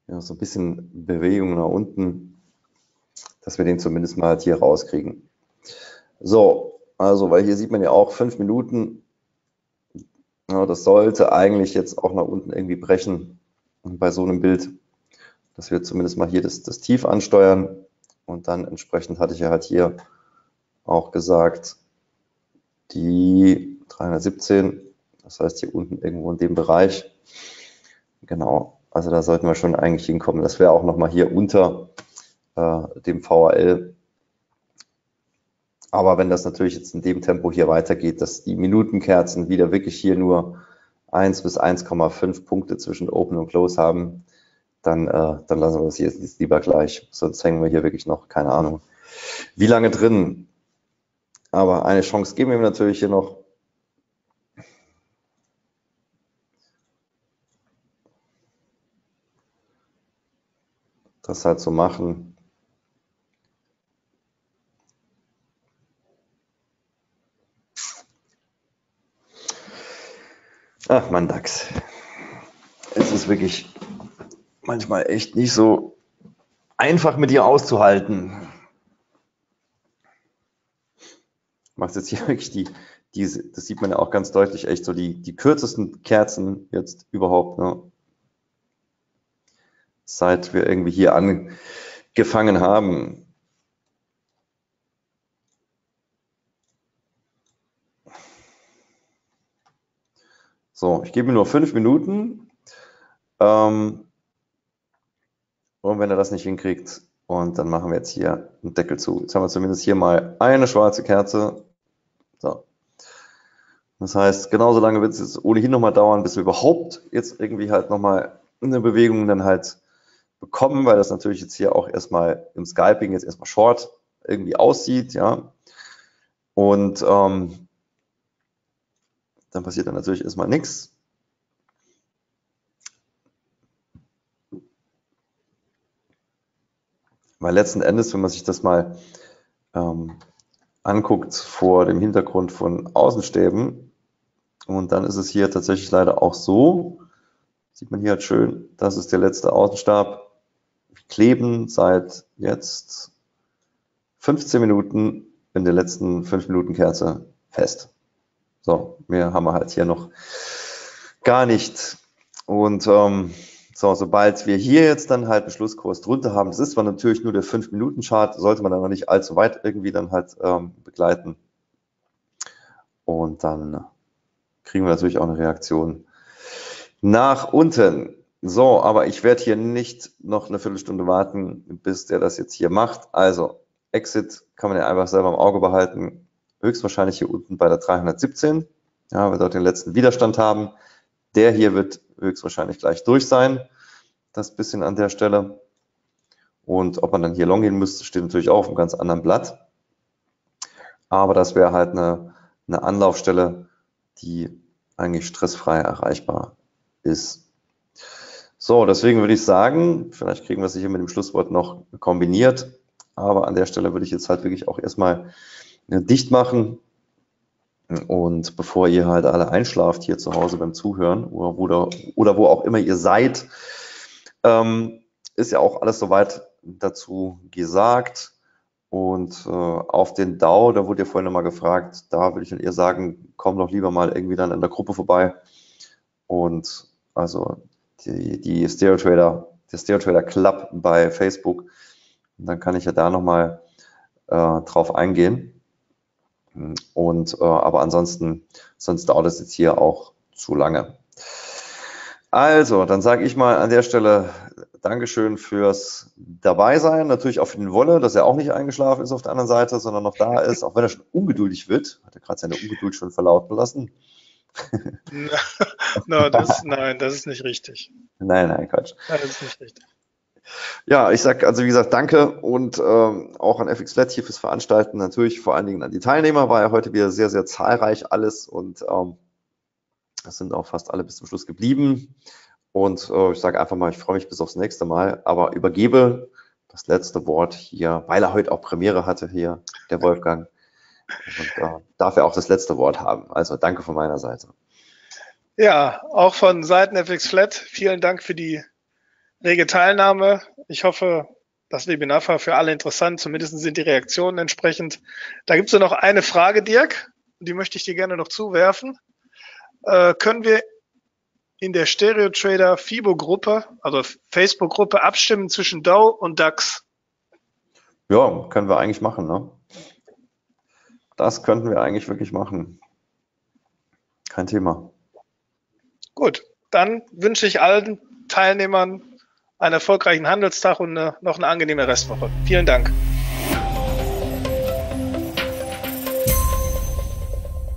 Ja, so ein bisschen Bewegung nach unten, dass wir den zumindest mal halt hier rauskriegen. So, also, weil hier sieht man ja auch fünf Minuten. Ja, das sollte eigentlich jetzt auch nach unten irgendwie brechen bei so einem Bild, dass wir zumindest mal hier das, das Tief ansteuern. Und dann entsprechend hatte ich ja halt hier auch gesagt, die 317, das heißt hier unten irgendwo in dem Bereich. Genau, also da sollten wir schon eigentlich hinkommen. Das wäre auch nochmal hier unter äh, dem VAL. Aber wenn das natürlich jetzt in dem Tempo hier weitergeht, dass die Minutenkerzen wieder wirklich hier nur 1 bis 1,5 Punkte zwischen Open und Close haben, dann, äh, dann lassen wir das hier jetzt lieber gleich. Sonst hängen wir hier wirklich noch, keine Ahnung, wie lange drin. Aber eine Chance geben wir ihm natürlich hier noch. Das halt so machen. Ach man, DAX. Es ist wirklich manchmal echt nicht so einfach mit dir auszuhalten. Macht jetzt hier wirklich die, diese, das sieht man ja auch ganz deutlich, echt so die, die kürzesten Kerzen jetzt überhaupt, ne? Seit wir irgendwie hier angefangen haben. So, ich gebe mir nur fünf Minuten. Ähm, und wenn er das nicht hinkriegt, und dann machen wir jetzt hier einen Deckel zu. Jetzt haben wir zumindest hier mal eine schwarze Kerze. So. Das heißt, genauso lange wird es jetzt ohnehin nochmal dauern, bis wir überhaupt jetzt irgendwie halt nochmal eine Bewegung dann halt bekommen, weil das natürlich jetzt hier auch erstmal im Skyping jetzt erstmal short irgendwie aussieht, ja. Und ähm, dann passiert dann natürlich erstmal nichts. Weil letzten Endes, wenn man sich das mal ähm, anguckt vor dem Hintergrund von Außenstäben, und dann ist es hier tatsächlich leider auch so, sieht man hier halt schön, das ist der letzte Außenstab, kleben seit jetzt 15 Minuten in der letzten 5 Minuten Kerze fest. So, mehr haben wir halt hier noch gar nicht. Und ähm, so, sobald wir hier jetzt dann halt einen Schlusskurs drunter haben, das ist zwar natürlich nur der 5-Minuten-Chart, sollte man dann noch nicht allzu weit irgendwie dann halt ähm, begleiten. Und dann kriegen wir natürlich auch eine Reaktion nach unten. So, aber ich werde hier nicht noch eine Viertelstunde warten, bis der das jetzt hier macht. Also, Exit kann man ja einfach selber im Auge behalten höchstwahrscheinlich hier unten bei der 317. Ja, wir dort den letzten Widerstand haben. Der hier wird höchstwahrscheinlich gleich durch sein. Das bisschen an der Stelle. Und ob man dann hier long gehen müsste, steht natürlich auch auf einem ganz anderen Blatt. Aber das wäre halt eine, eine Anlaufstelle, die eigentlich stressfrei erreichbar ist. So, deswegen würde ich sagen, vielleicht kriegen wir es hier mit dem Schlusswort noch kombiniert. Aber an der Stelle würde ich jetzt halt wirklich auch erstmal dicht machen. Und bevor ihr halt alle einschlaft hier zu Hause beim Zuhören oder, oder, oder wo auch immer ihr seid, ähm, ist ja auch alles soweit dazu gesagt. Und äh, auf den DAO, da wurde ihr vorhin nochmal gefragt, da würde ich dann eher sagen, komm doch lieber mal irgendwie dann in der Gruppe vorbei. Und also die, die Stereo Trader, der Stereo Trader Club bei Facebook. Und dann kann ich ja da nochmal äh, drauf eingehen. Und äh, aber ansonsten, sonst dauert es jetzt hier auch zu lange. Also, dann sage ich mal an der Stelle Dankeschön fürs Dabeisein. Natürlich auch für den Wolle, dass er auch nicht eingeschlafen ist auf der anderen Seite, sondern noch da ist, auch wenn er schon ungeduldig wird. Hat er gerade seine Ungeduld schon verlauten lassen. no, das, nein, das ist nicht richtig. Nein, nein, Quatsch. Nein, das ist nicht richtig. Ja, ich sag also wie gesagt danke und ähm, auch an FX Flat hier fürs Veranstalten. Natürlich vor allen Dingen an die Teilnehmer, war ja heute wieder sehr, sehr zahlreich alles und ähm, das sind auch fast alle bis zum Schluss geblieben. Und äh, ich sage einfach mal, ich freue mich bis aufs nächste Mal, aber übergebe das letzte Wort hier, weil er heute auch Premiere hatte hier, der Wolfgang. Und äh, darf er auch das letzte Wort haben. Also danke von meiner Seite. Ja, auch von Seiten FX Flat. Vielen Dank für die rege Teilnahme. Ich hoffe, das Webinar war für alle interessant. Zumindest sind die Reaktionen entsprechend. Da gibt es noch eine Frage, Dirk. Die möchte ich dir gerne noch zuwerfen. Äh, können wir in der Stereo Trader FIBO Gruppe, also Facebook Gruppe, abstimmen zwischen DAO und DAX? Ja, können wir eigentlich machen, ne? Das könnten wir eigentlich wirklich machen. Kein Thema. Gut, dann wünsche ich allen Teilnehmern einen erfolgreichen Handelstag und eine, noch eine angenehme Restwoche. Vielen Dank.